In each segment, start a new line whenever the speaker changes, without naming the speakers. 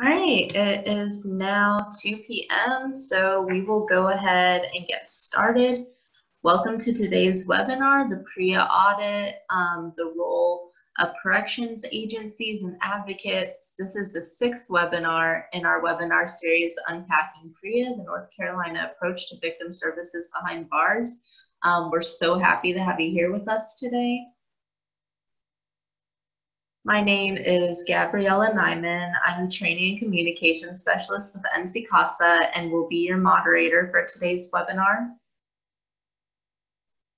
All right, it is now 2 p.m., so we will go ahead and get started. Welcome to today's webinar, the PREA audit, um, the role of corrections agencies and advocates. This is the sixth webinar in our webinar series, Unpacking PREA, the North Carolina approach to victim services behind bars. Um, we're so happy to have you here with us today. My name is Gabriella Nyman. I'm a training and communication specialist with NC CASA and will be your moderator for today's webinar.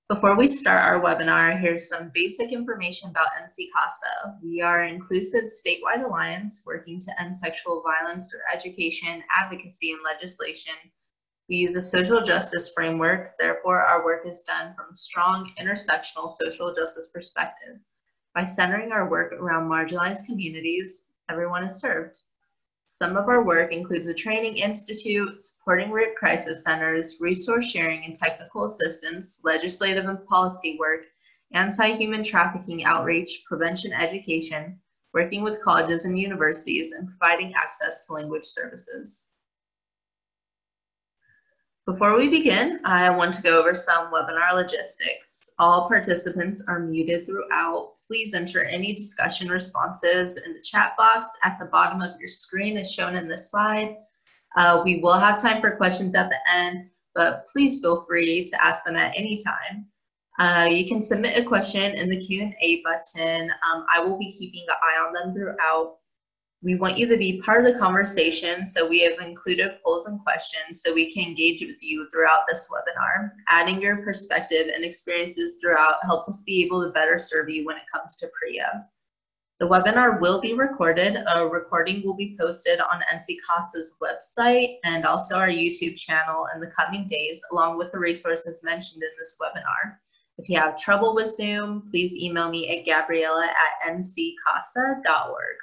Before we start our webinar, here's some basic information about NC CASA. We are an inclusive statewide alliance working to end sexual violence through education, advocacy, and legislation. We use a social justice framework, therefore our work is done from a strong intersectional social justice perspective. By centering our work around marginalized communities, everyone is served. Some of our work includes a training institute, supporting rape crisis centers, resource sharing and technical assistance, legislative and policy work, anti-human trafficking outreach, prevention education, working with colleges and universities, and providing access to language services. Before we begin, I want to go over some webinar logistics. All participants are muted throughout. Please enter any discussion responses in the chat box at the bottom of your screen as shown in this slide. Uh, we will have time for questions at the end, but please feel free to ask them at any time. Uh, you can submit a question in the Q&A button. Um, I will be keeping an eye on them throughout. We want you to be part of the conversation, so we have included polls and questions so we can engage with you throughout this webinar. Adding your perspective and experiences throughout helps us be able to better serve you when it comes to PREA. The webinar will be recorded. A recording will be posted on NC CASA's website and also our YouTube channel in the coming days, along with the resources mentioned in this webinar. If you have trouble with Zoom, please email me at gabriella at nccasa.org.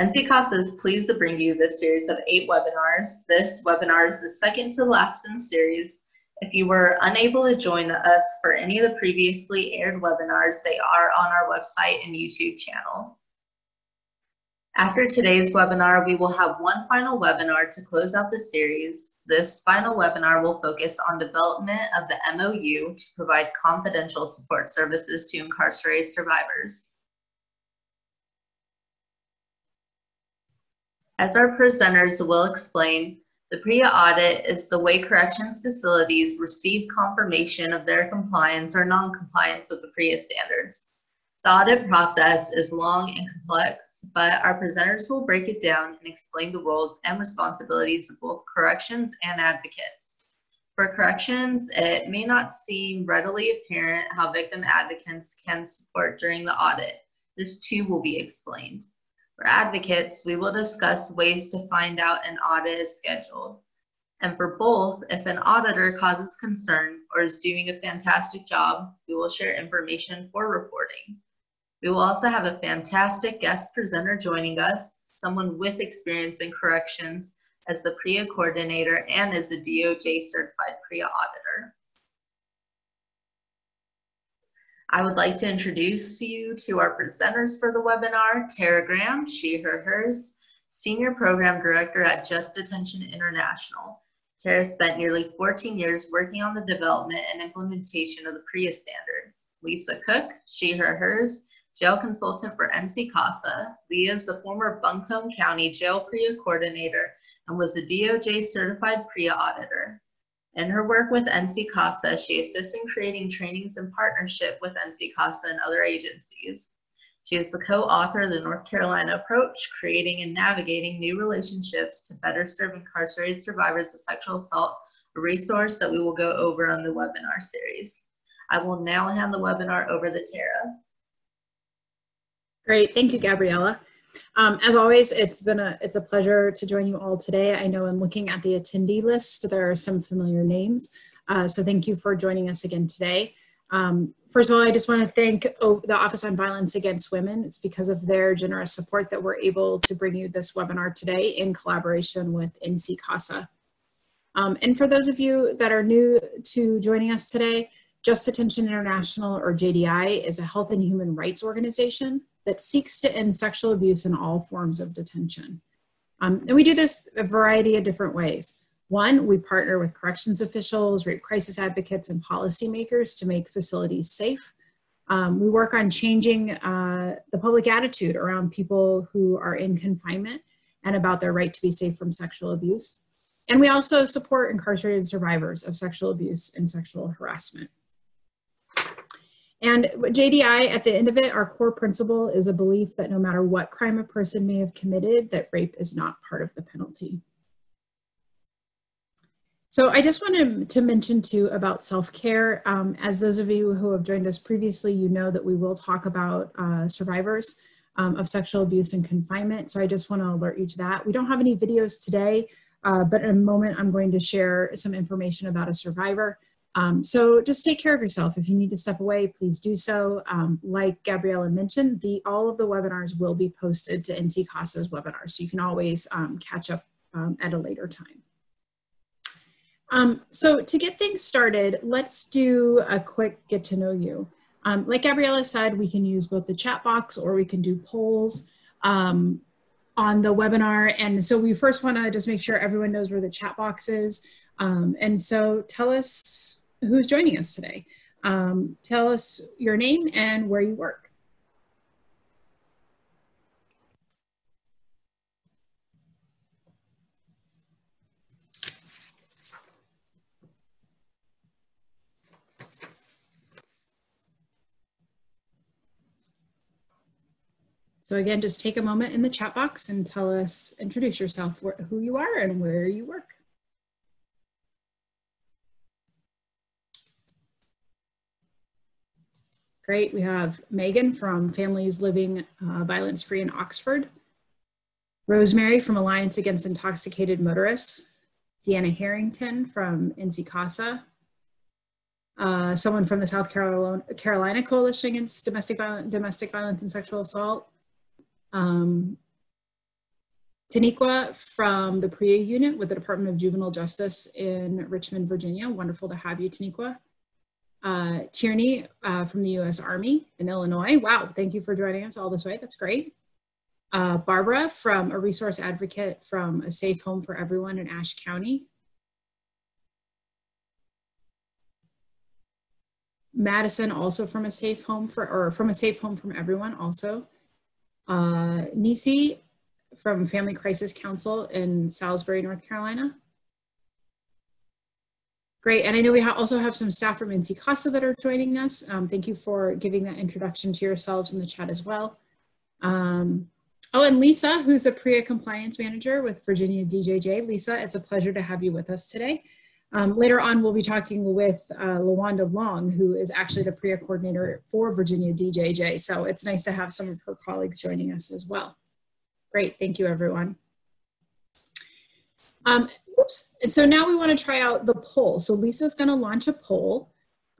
NC CASA is pleased to bring you this series of eight webinars. This webinar is the second to the last in the series. If you were unable to join us for any of the previously aired webinars, they are on our website and YouTube channel. After today's webinar, we will have one final webinar to close out the series. This final webinar will focus on development of the MOU to provide confidential support services to incarcerated survivors. As our presenters will explain, the PREA audit is the way corrections facilities receive confirmation of their compliance or non-compliance with the PREA standards. The audit process is long and complex, but our presenters will break it down and explain the roles and responsibilities of both corrections and advocates. For corrections, it may not seem readily apparent how victim advocates can support during the audit. This too will be explained. For advocates, we will discuss ways to find out an audit is scheduled. And for both, if an auditor causes concern or is doing a fantastic job, we will share information for reporting. We will also have a fantastic guest presenter joining us, someone with experience in corrections as the PREA coordinator and as a DOJ certified PREA auditor. I would like to introduce you to our presenters for the webinar, Tara Graham, she, her, hers, Senior Program Director at Just Detention International. Tara spent nearly 14 years working on the development and implementation of the PREA standards. Lisa Cook, she, her, hers, jail consultant for NC CASA. Leah is the former Buncombe County Jail PREA coordinator and was a DOJ certified PREA auditor. In her work with NC CASA, she assists in creating trainings in partnership with NC CASA and other agencies. She is the co-author of the North Carolina Approach, Creating and Navigating New Relationships to Better Serve Incarcerated Survivors of Sexual Assault, a resource that we will go over on the webinar series. I will now hand the webinar over to Tara.
Great, thank you, Gabriella. Um, as always, it's been a it's a pleasure to join you all today. I know in looking at the attendee list, there are some familiar names. Uh, so thank you for joining us again today. Um, first of all, I just want to thank o the Office on Violence Against Women. It's because of their generous support that we're able to bring you this webinar today in collaboration with NC CASA. Um, and for those of you that are new to joining us today, Just Detention International, or JDI, is a health and human rights organization that seeks to end sexual abuse in all forms of detention. Um, and we do this a variety of different ways. One, we partner with corrections officials, rape crisis advocates, and policymakers to make facilities safe. Um, we work on changing uh, the public attitude around people who are in confinement and about their right to be safe from sexual abuse. And we also support incarcerated survivors of sexual abuse and sexual harassment. And JDI, at the end of it, our core principle is a belief that no matter what crime a person may have committed, that rape is not part of the penalty. So I just wanted to mention too about self-care. Um, as those of you who have joined us previously, you know that we will talk about uh, survivors um, of sexual abuse and confinement. So I just want to alert you to that. We don't have any videos today, uh, but in a moment I'm going to share some information about a survivor. Um, so just take care of yourself. If you need to step away, please do so. Um, like Gabriella mentioned, the, all of the webinars will be posted to NC CASA's webinar, so you can always um, catch up um, at a later time. Um, so to get things started, let's do a quick get to know you. Um, like Gabriella said, we can use both the chat box or we can do polls on the webinar. And so we first wanna just make sure everyone knows where the chat box is. Um, and so tell us who's joining us today. Um, tell us your name and where you work. So again, just take a moment in the chat box and tell us, introduce yourself, who you are and where you work. Great, we have Megan from Families Living uh, Violence Free in Oxford. Rosemary from Alliance Against Intoxicated Motorists. Deanna Harrington from NC CASA. Uh, someone from the South Carolina, Carolina Coalition Against Domestic Violence, Domestic Violence and Sexual Assault. Um, Taniqua from the PREA unit with the Department of Juvenile Justice in Richmond, Virginia. Wonderful to have you, Taniqua. Uh, Tierney uh, from the U.S. Army in Illinois. Wow, thank you for joining us all this way. That's great. Uh, Barbara from a resource advocate from a safe home for everyone in Ashe County. Madison also from a safe home for, or from a safe home from everyone also. Uh, Nisi from Family Crisis Council in Salisbury, North Carolina. Great, and I know we ha also have some staff from NC CASA that are joining us. Um, thank you for giving that introduction to yourselves in the chat as well. Um, oh, and Lisa, who's the PREA Compliance Manager with Virginia DJJ. Lisa, it's a pleasure to have you with us today. Um, later on, we'll be talking with uh, Lawanda Long, who is actually the PREA coordinator for Virginia DJJ. So it's nice to have some of her colleagues joining us as well. Great, thank you everyone. Um, oops, and so now we wanna try out the poll. So Lisa's gonna launch a poll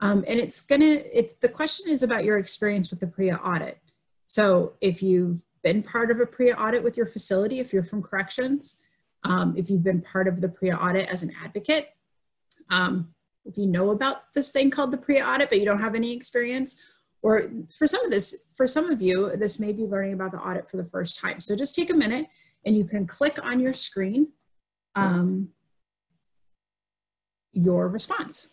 um, and it's gonna, it's, the question is about your experience with the PREA audit. So if you've been part of a PREA audit with your facility, if you're from corrections, um, if you've been part of the PREA audit as an advocate, um, if you know about this thing called the PREA audit, but you don't have any experience, or for some of this, for some of you, this may be learning about the audit for the first time. So just take a minute and you can click on your screen um, your response.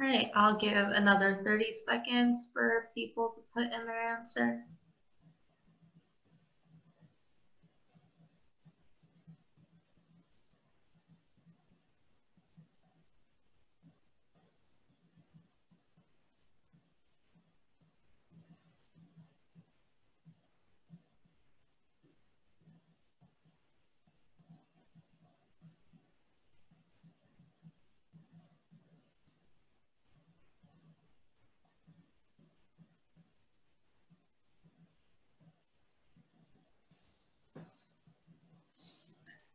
All right, I'll give another 30 seconds for people to put in their answer.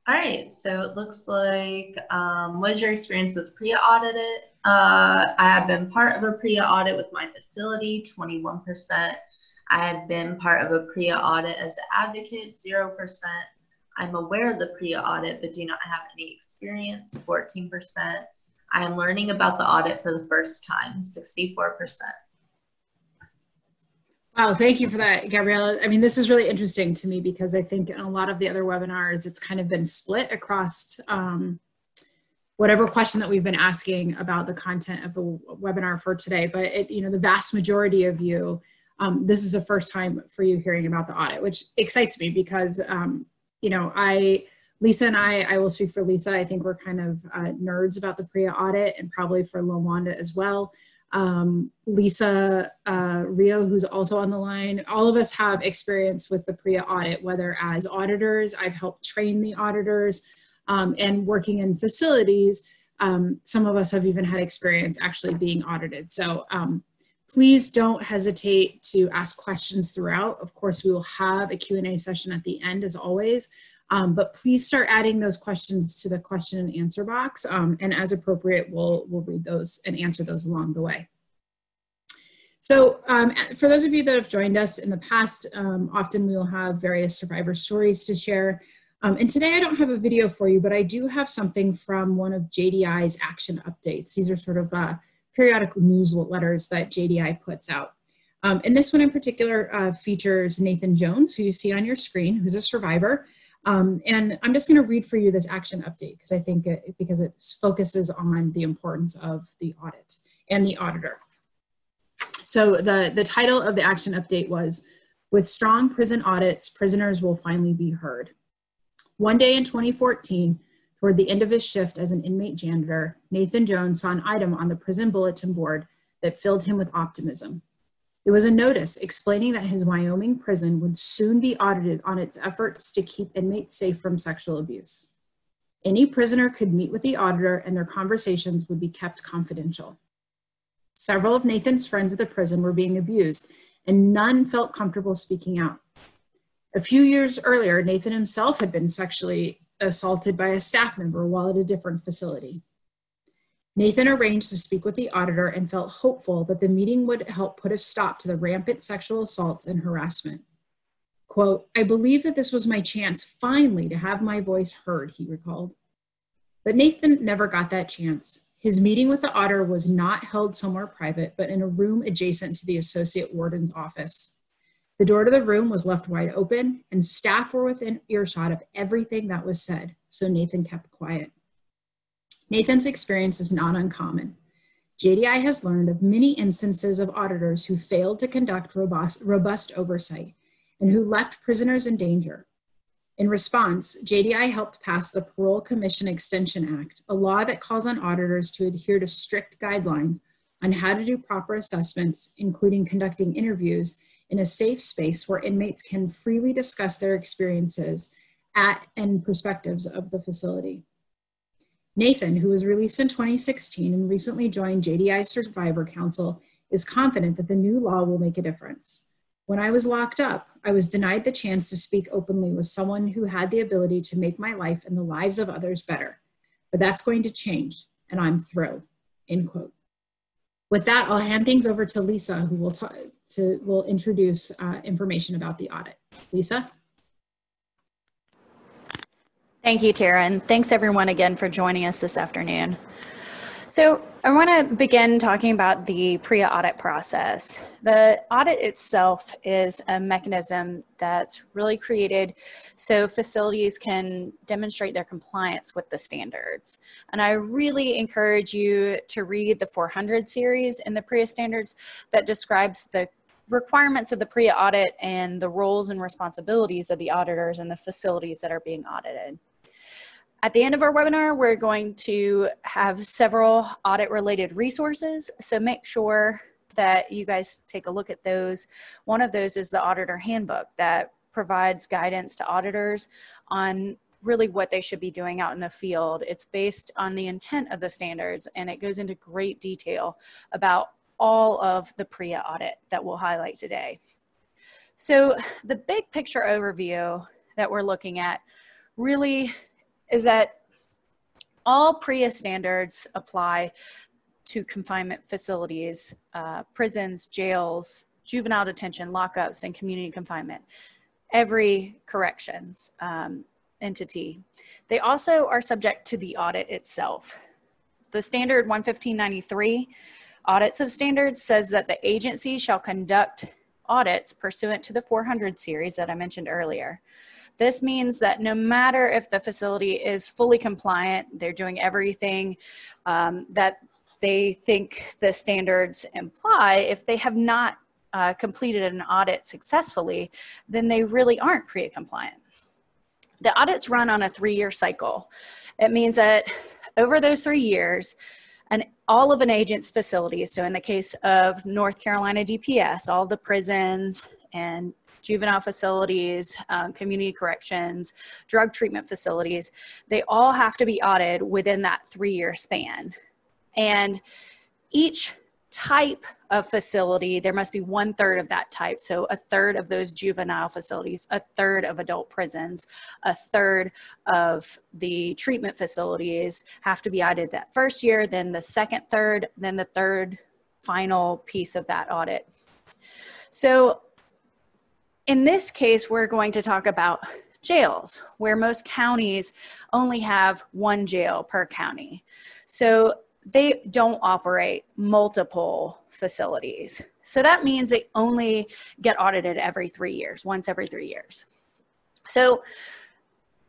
All right, so it looks like, um, what is your experience with PREA audited? Uh, I have been part of a PREA audit with my facility, 21%. I have been part of a PREA audit as an advocate, 0%. I'm aware of the PREA audit, but do not have any experience, 14%. I am learning about the audit for the first time, 64%.
Wow, thank you for that, Gabriella. I mean, this is really interesting to me because I think in a lot of the other webinars, it's kind of been split across um, whatever question that we've been asking about the content of the webinar for today. But it, you know, the vast majority of you, um, this is the first time for you hearing about the audit, which excites me because, um, you know, I, Lisa and I, I will speak for Lisa. I think we're kind of uh, nerds about the PREA audit and probably for LaWanda as well um, Lisa uh, Rio, who's also on the line. All of us have experience with the PREA audit, whether as auditors, I've helped train the auditors, um, and working in facilities, um, some of us have even had experience actually being audited. So um, please don't hesitate to ask questions throughout. Of course, we will have a Q&A session at the end as always, um, but please start adding those questions to the question and answer box. Um, and as appropriate, we'll, we'll read those and answer those along the way. So um, for those of you that have joined us in the past, um, often we will have various survivor stories to share. Um, and today I don't have a video for you, but I do have something from one of JDI's action updates. These are sort of uh, periodic newsletters that JDI puts out. Um, and this one in particular uh, features Nathan Jones, who you see on your screen, who's a survivor. Um, and I'm just going to read for you this action update because I think it, because it focuses on the importance of the audit and the auditor. So the, the title of the action update was, with strong prison audits, prisoners will finally be heard. One day in 2014, toward the end of his shift as an inmate janitor, Nathan Jones saw an item on the prison bulletin board that filled him with optimism. It was a notice explaining that his Wyoming prison would soon be audited on its efforts to keep inmates safe from sexual abuse. Any prisoner could meet with the auditor and their conversations would be kept confidential. Several of Nathan's friends at the prison were being abused, and none felt comfortable speaking out. A few years earlier, Nathan himself had been sexually assaulted by a staff member while at a different facility. Nathan arranged to speak with the auditor and felt hopeful that the meeting would help put a stop to the rampant sexual assaults and harassment. Quote, I believe that this was my chance finally to have my voice heard, he recalled. But Nathan never got that chance. His meeting with the auditor was not held somewhere private, but in a room adjacent to the associate warden's office. The door to the room was left wide open, and staff were within earshot of everything that was said, so Nathan kept quiet. Nathan's experience is not uncommon. JDI has learned of many instances of auditors who failed to conduct robust, robust oversight and who left prisoners in danger. In response, JDI helped pass the Parole Commission Extension Act, a law that calls on auditors to adhere to strict guidelines on how to do proper assessments, including conducting interviews in a safe space where inmates can freely discuss their experiences at and perspectives of the facility. Nathan, who was released in 2016 and recently joined JDI Survivor Council, is confident that the new law will make a difference. When I was locked up, I was denied the chance to speak openly with someone who had the ability to make my life and the lives of others better. But that's going to change, and I'm thrilled. End quote. With that, I'll hand things over to Lisa, who will, to, will introduce uh, information about the audit. Lisa?
Thank you, Tara, and thanks everyone again for joining us this afternoon. So I want to begin talking about the PREA audit process. The audit itself is a mechanism that's really created so facilities can demonstrate their compliance with the standards. And I really encourage you to read the 400 series in the PREA standards that describes the requirements of the PREA audit and the roles and responsibilities of the auditors and the facilities that are being audited. At the end of our webinar, we're going to have several audit related resources. So make sure that you guys take a look at those. One of those is the auditor handbook that provides guidance to auditors on really what they should be doing out in the field. It's based on the intent of the standards and it goes into great detail about all of the PREA audit that we'll highlight today. So the big picture overview that we're looking at really is that all PREA standards apply to confinement facilities, uh, prisons, jails, juvenile detention, lockups, and community confinement. Every corrections um, entity. They also are subject to the audit itself. The standard 11593 audits of standards says that the agency shall conduct audits pursuant to the 400 series that I mentioned earlier. This means that no matter if the facility is fully compliant, they're doing everything um, that they think the standards imply, if they have not uh, completed an audit successfully, then they really aren't PREA compliant. The audits run on a three year cycle. It means that over those three years, and all of an agent's facilities, so in the case of North Carolina DPS, all the prisons and juvenile facilities, um, community corrections, drug treatment facilities, they all have to be audited within that three year span. And each type of facility, there must be one third of that type. So a third of those juvenile facilities, a third of adult prisons, a third of the treatment facilities have to be audited that first year, then the second third, then the third final piece of that audit. So in this case, we're going to talk about jails, where most counties only have one jail per county. So they don't operate multiple facilities. So that means they only get audited every three years, once every three years. So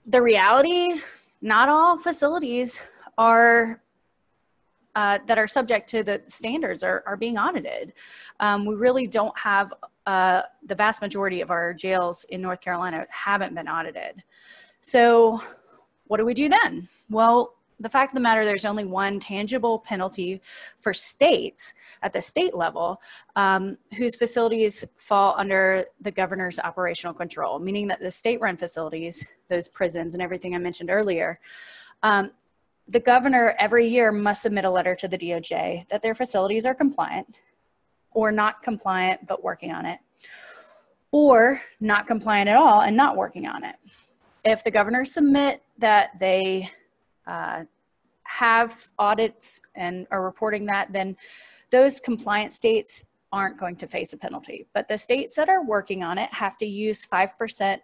the reality, not all facilities are uh, that are subject to the standards are, are being audited. Um, we really don't have, uh, the vast majority of our jails in North Carolina haven't been audited. So what do we do then? Well, the fact of the matter, there's only one tangible penalty for states at the state level um, whose facilities fall under the governor's operational control, meaning that the state run facilities, those prisons and everything I mentioned earlier, um, the governor every year must submit a letter to the DOJ that their facilities are compliant or not compliant but working on it, or not compliant at all and not working on it. If the governor submit that they uh, have audits and are reporting that, then those compliant states aren't going to face a penalty. But the states that are working on it have to use 5%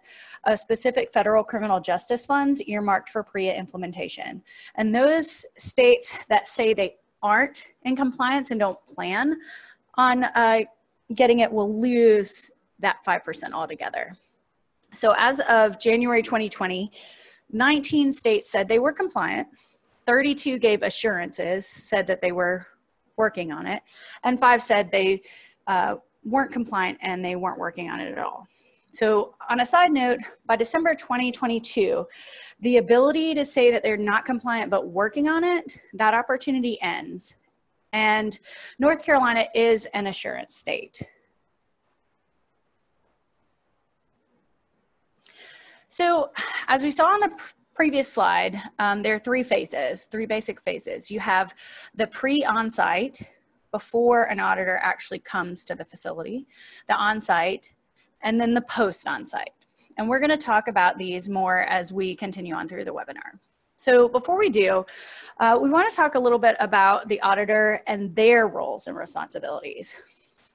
of specific federal criminal justice funds earmarked for PREA implementation. And those states that say they aren't in compliance and don't plan on uh, getting it will lose that 5% altogether. So as of January 2020, 19 states said they were compliant, 32 gave assurances, said that they were working on it, and five said they uh, weren't compliant and they weren't working on it at all. So, on a side note, by December 2022, the ability to say that they're not compliant but working on it, that opportunity ends. And North Carolina is an assurance state. So, as we saw on the previous slide, um, there are three phases, three basic phases. You have the pre-on-site, before an auditor actually comes to the facility, the on-site, and then the post-on-site. And we're gonna talk about these more as we continue on through the webinar. So before we do, uh, we wanna talk a little bit about the auditor and their roles and responsibilities.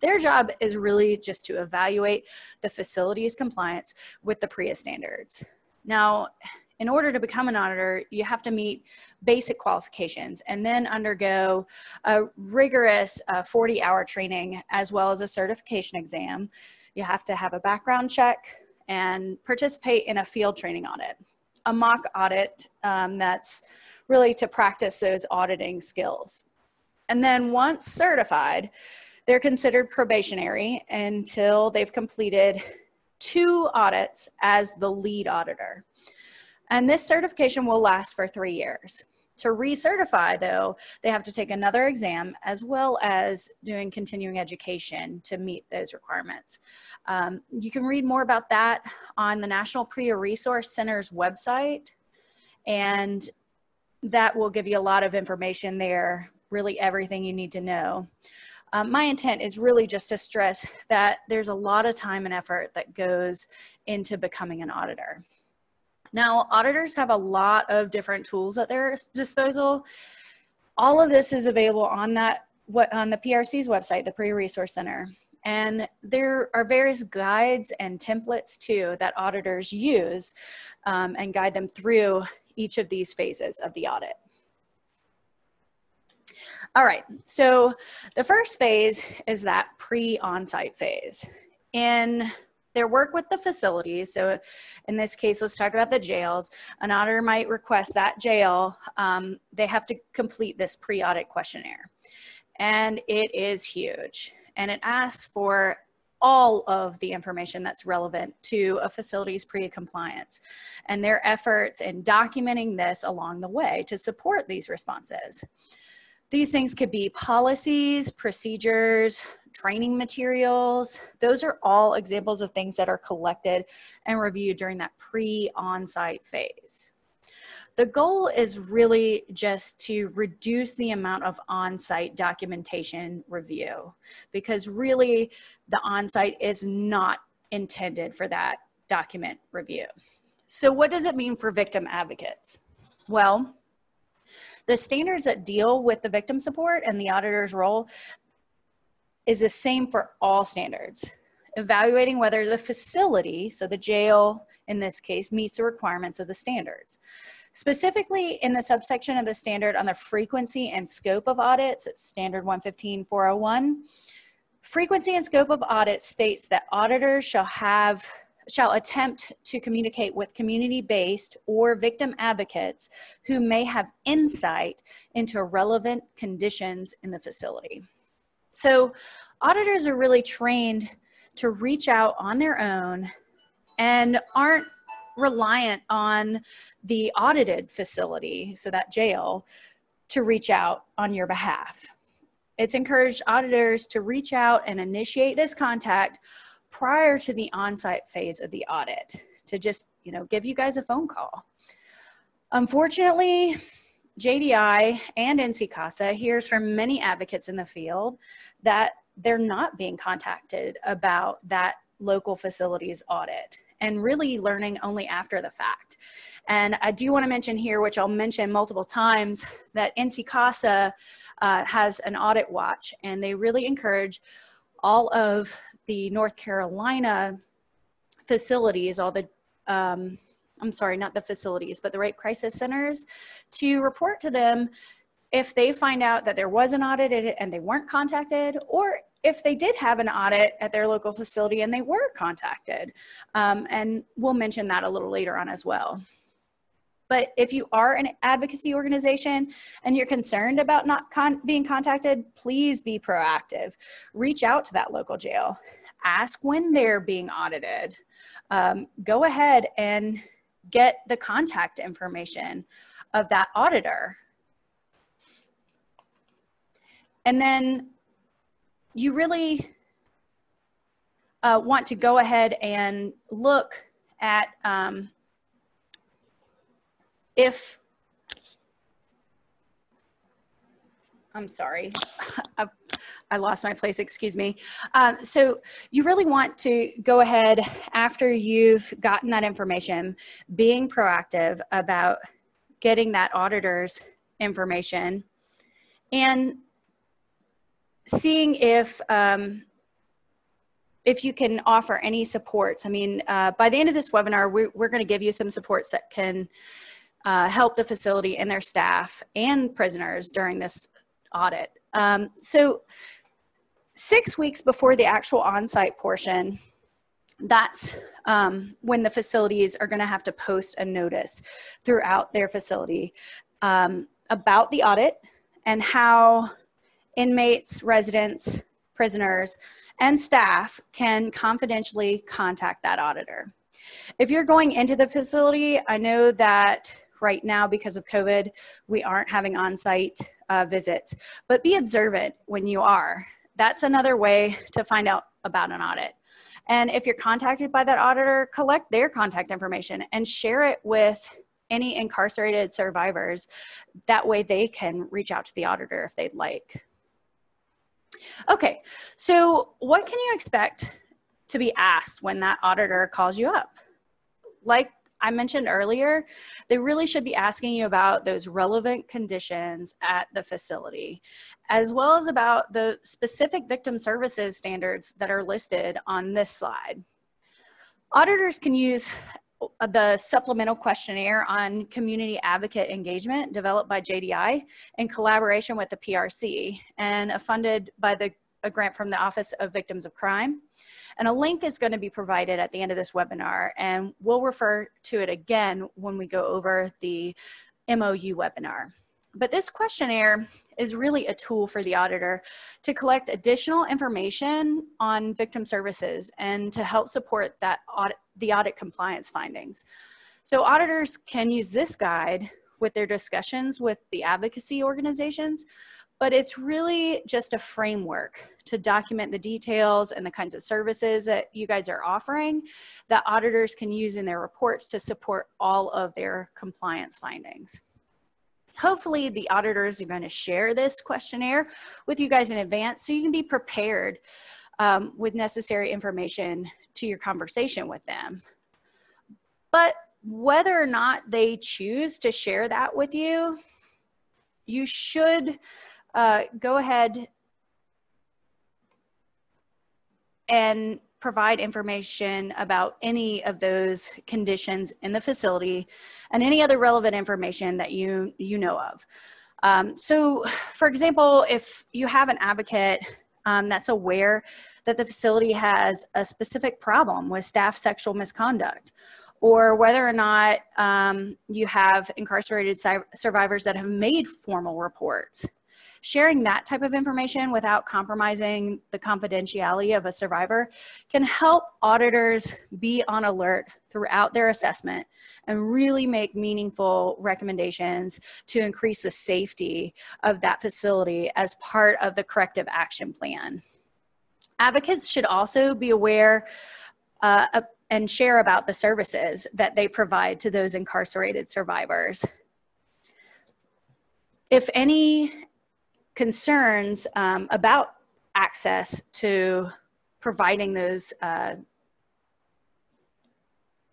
Their job is really just to evaluate the facility's compliance with the PREA standards. Now, in order to become an auditor, you have to meet basic qualifications and then undergo a rigorous 40 uh, hour training as well as a certification exam. You have to have a background check and participate in a field training audit, a mock audit um, that's really to practice those auditing skills. And then once certified, they're considered probationary until they've completed two audits as the lead auditor. And this certification will last for three years. To recertify, though, they have to take another exam as well as doing continuing education to meet those requirements. Um, you can read more about that on the National PREA Resource Center's website, and that will give you a lot of information there, really everything you need to know. Um, my intent is really just to stress that there's a lot of time and effort that goes into becoming an auditor. Now, auditors have a lot of different tools at their disposal. All of this is available on that what on the PRC's website, the PREA Resource Center. And there are various guides and templates too that auditors use um, and guide them through each of these phases of the audit. All right, so the first phase is that pre-on-site phase. In their work with the facilities, so in this case, let's talk about the jails. An auditor might request that jail, um, they have to complete this pre-audit questionnaire. And it is huge. And it asks for all of the information that's relevant to a facility's PREA compliance and their efforts in documenting this along the way to support these responses. These things could be policies, procedures, training materials. Those are all examples of things that are collected and reviewed during that pre-on-site phase. The goal is really just to reduce the amount of on-site documentation review because really the on-site is not intended for that document review. So what does it mean for victim advocates? Well, the standards that deal with the victim support and the auditor's role is the same for all standards. Evaluating whether the facility, so the jail in this case, meets the requirements of the standards. Specifically in the subsection of the standard on the frequency and scope of audits, it's standard 115-401, frequency and scope of audits states that auditors shall have shall attempt to communicate with community-based or victim advocates who may have insight into relevant conditions in the facility. So auditors are really trained to reach out on their own and aren't reliant on the audited facility, so that jail, to reach out on your behalf. It's encouraged auditors to reach out and initiate this contact prior to the on-site phase of the audit to just, you know, give you guys a phone call. Unfortunately, JDI and NC CASA hears from many advocates in the field that they're not being contacted about that local facilities audit and really learning only after the fact. And I do want to mention here, which I'll mention multiple times, that NC CASA uh, has an audit watch and they really encourage all of the North Carolina facilities, all the, um, I'm sorry, not the facilities, but the rape crisis centers, to report to them if they find out that there was an audit and they weren't contacted, or if they did have an audit at their local facility and they were contacted. Um, and we'll mention that a little later on as well. But if you are an advocacy organization and you're concerned about not con being contacted, please be proactive. Reach out to that local jail ask when they're being audited. Um, go ahead and get the contact information of that auditor. And then you really uh, want to go ahead and look at um, if I'm sorry, I, I, lost my place, excuse me. Um, so you really want to go ahead after you've gotten that information, being proactive about getting that auditor's information and seeing if um, if you can offer any supports. I mean, uh, by the end of this webinar, we're, we're going to give you some supports that can uh, help the facility and their staff and prisoners during this audit. Um, so six weeks before the actual on-site portion, that's um, when the facilities are going to have to post a notice throughout their facility um, about the audit and how inmates, residents, prisoners, and staff can confidentially contact that auditor. If you're going into the facility, I know that right now because of COVID, we aren't having on-site uh, visits, but be observant when you are. That's another way to find out about an audit. And if you're contacted by that auditor, collect their contact information and share it with any incarcerated survivors. That way they can reach out to the auditor if they'd like. Okay, so what can you expect to be asked when that auditor calls you up? Like I mentioned earlier, they really should be asking you about those relevant conditions at the facility, as well as about the specific victim services standards that are listed on this slide. Auditors can use the supplemental questionnaire on community advocate engagement developed by JDI in collaboration with the PRC and funded by the, a grant from the Office of Victims of Crime. And a link is going to be provided at the end of this webinar, and we'll refer to it again when we go over the MOU webinar. But this questionnaire is really a tool for the auditor to collect additional information on victim services and to help support that audit, the audit compliance findings. So auditors can use this guide with their discussions with the advocacy organizations, but it's really just a framework to document the details and the kinds of services that you guys are offering that auditors can use in their reports to support all of their compliance findings. Hopefully the auditors are going to share this questionnaire with you guys in advance so you can be prepared um, with necessary information to your conversation with them. But whether or not they choose to share that with you, you should uh, go ahead and provide information about any of those conditions in the facility and any other relevant information that you, you know of. Um, so for example, if you have an advocate um, that's aware that the facility has a specific problem with staff sexual misconduct, or whether or not um, you have incarcerated survivors that have made formal reports sharing that type of information without compromising the confidentiality of a survivor can help auditors be on alert throughout their assessment and really make meaningful recommendations to increase the safety of that facility as part of the corrective action plan. Advocates should also be aware uh, and share about the services that they provide to those incarcerated survivors. If any concerns um, about access to providing those uh,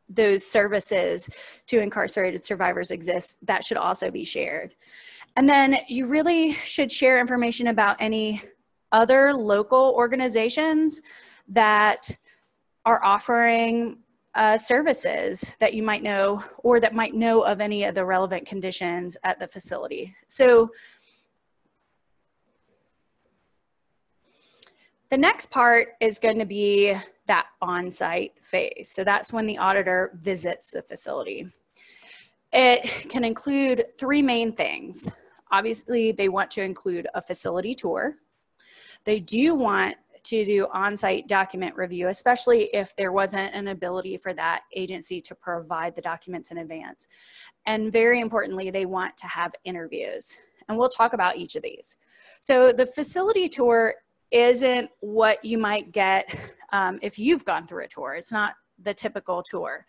those services to incarcerated survivors exist, that should also be shared. And then you really should share information about any other local organizations that are offering uh, services that you might know or that might know of any of the relevant conditions at the facility. So The next part is going to be that on-site phase. So that's when the auditor visits the facility. It can include three main things. Obviously, they want to include a facility tour. They do want to do on-site document review, especially if there wasn't an ability for that agency to provide the documents in advance. And very importantly, they want to have interviews. And we'll talk about each of these. So the facility tour isn't what you might get um, if you've gone through a tour. It's not the typical tour.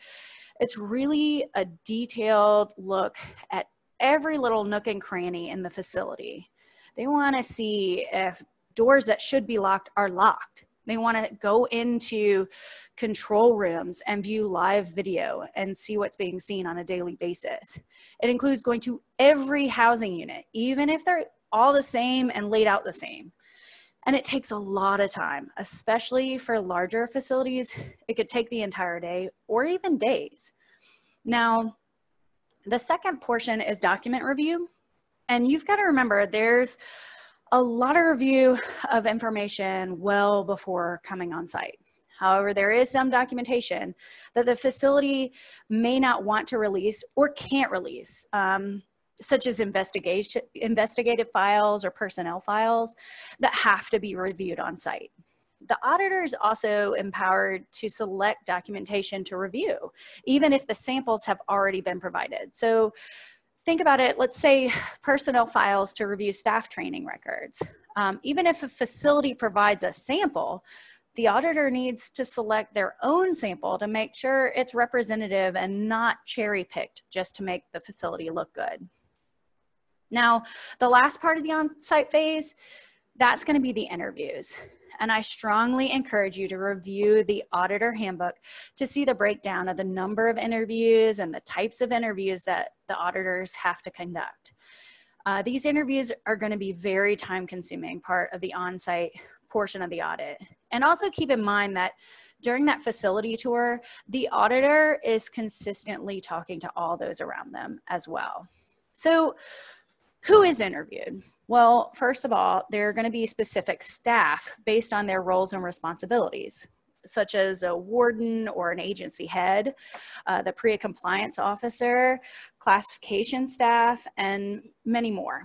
It's really a detailed look at every little nook and cranny in the facility. They want to see if doors that should be locked are locked. They want to go into control rooms and view live video and see what's being seen on a daily basis. It includes going to every housing unit, even if they're all the same and laid out the same. And it takes a lot of time, especially for larger facilities. It could take the entire day or even days. Now, the second portion is document review. And you've got to remember there's a lot of review of information well before coming on site. However, there is some documentation that the facility may not want to release or can't release. Um, such as investigation, investigative files or personnel files that have to be reviewed on site. The auditor is also empowered to select documentation to review, even if the samples have already been provided. So think about it, let's say personnel files to review staff training records. Um, even if a facility provides a sample, the auditor needs to select their own sample to make sure it's representative and not cherry picked just to make the facility look good. Now, the last part of the on-site phase, that's going to be the interviews. And I strongly encourage you to review the auditor handbook to see the breakdown of the number of interviews and the types of interviews that the auditors have to conduct. Uh, these interviews are going to be very time consuming part of the on-site portion of the audit. And also keep in mind that during that facility tour, the auditor is consistently talking to all those around them as well. So who is interviewed? Well, first of all, there are going to be specific staff based on their roles and responsibilities, such as a warden or an agency head, uh, the PREA compliance officer, classification staff, and many more.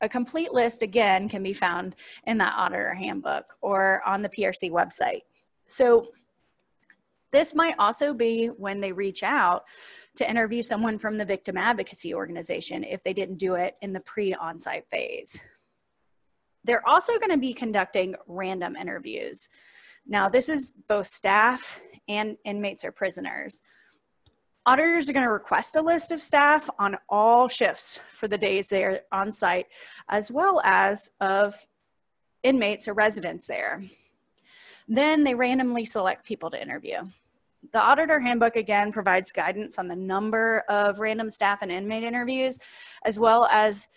A complete list, again, can be found in that auditor handbook or on the PRC website. So this might also be when they reach out to interview someone from the victim advocacy organization if they didn't do it in the pre-on-site phase. They're also going to be conducting random interviews. Now, this is both staff and inmates or prisoners. Auditors are going to request a list of staff on all shifts for the days they're on site, as well as of inmates or residents there. Then they randomly select people to interview. The auditor handbook again provides guidance on the number of random staff and inmate interviews, as well as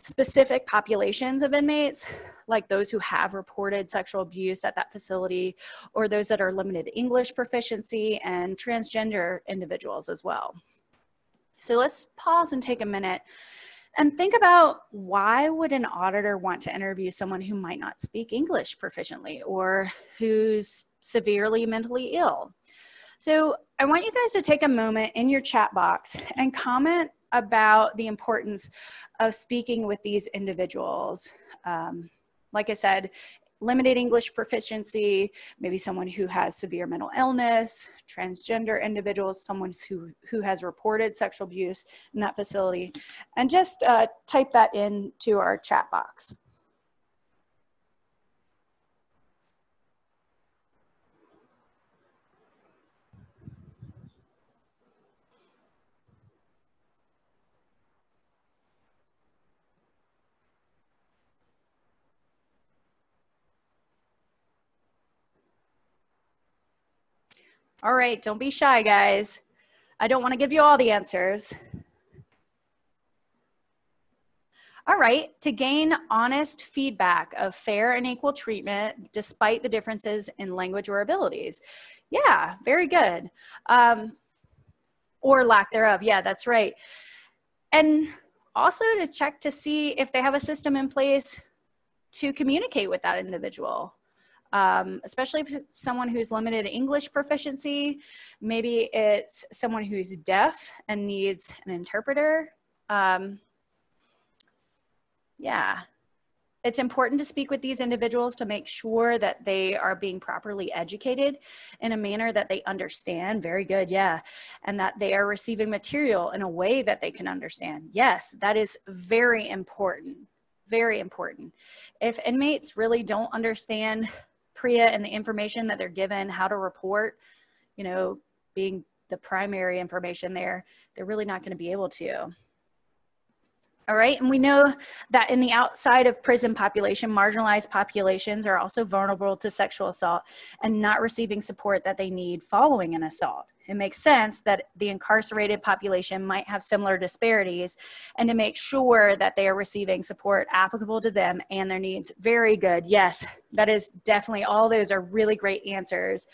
specific populations of inmates, like those who have reported sexual abuse at that facility, or those that are limited English proficiency, and transgender individuals as well. So let's pause and take a minute and think about why would an auditor want to interview someone who might not speak English proficiently or who's severely mentally ill? So I want you guys to take a moment in your chat box and comment about the importance of speaking with these individuals. Um, like I said, limited English proficiency, maybe someone who has severe mental illness, transgender individuals, someone who, who has reported sexual abuse in that facility, and just uh, type that into our chat box. All right, don't be shy, guys. I don't want to give you all the answers. All right, to gain honest feedback of fair and equal treatment despite the differences in language or abilities. Yeah, very good. Um, or lack thereof. Yeah, that's right. And also to check to see if they have a system in place to communicate with that individual um, especially if it's someone who's limited English proficiency. Maybe it's someone who's deaf and needs an interpreter. Um, yeah. It's important to speak with these individuals to make sure that they are being properly educated in a manner that they understand. Very good, yeah. And that they are receiving material in a way that they can understand. Yes, that is very important. Very important. If inmates really don't understand PREA and the information that they're given, how to report, you know, being the primary information there, they're really not going to be able to. All right, and we know that in the outside of prison population, marginalized populations are also vulnerable to sexual assault and not receiving support that they need following an assault it makes sense that the incarcerated population might have similar disparities and to make sure that they are receiving support applicable to them and their needs. Very good. Yes, that is definitely all those are really great answers.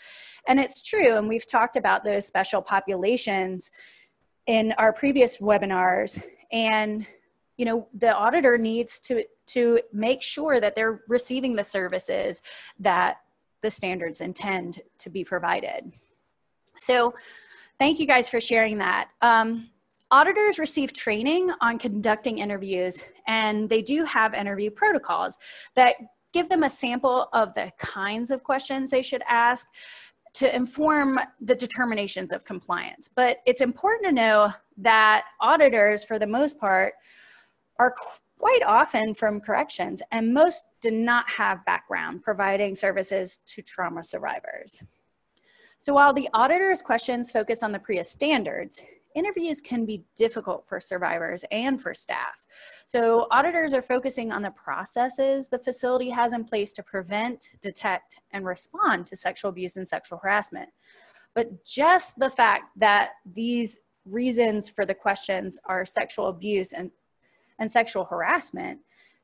And it's true. And we've talked about those special populations in our previous webinars. And, you know, the auditor needs to, to make sure that they're receiving the services that the standards intend to be provided. So thank you guys for sharing that. Um, auditors receive training on conducting interviews and they do have interview protocols that give them a sample of the kinds of questions they should ask to inform the determinations of compliance. But it's important to know that auditors, for the most part, are quite often from corrections, and most do not have background providing services to trauma survivors. So while the auditor's questions focus on the PREA standards, interviews can be difficult for survivors and for staff. So auditors are focusing on the processes the facility has in place to prevent, detect, and respond to sexual abuse and sexual harassment. But just the fact that these reasons for the questions are sexual abuse and, and sexual harassment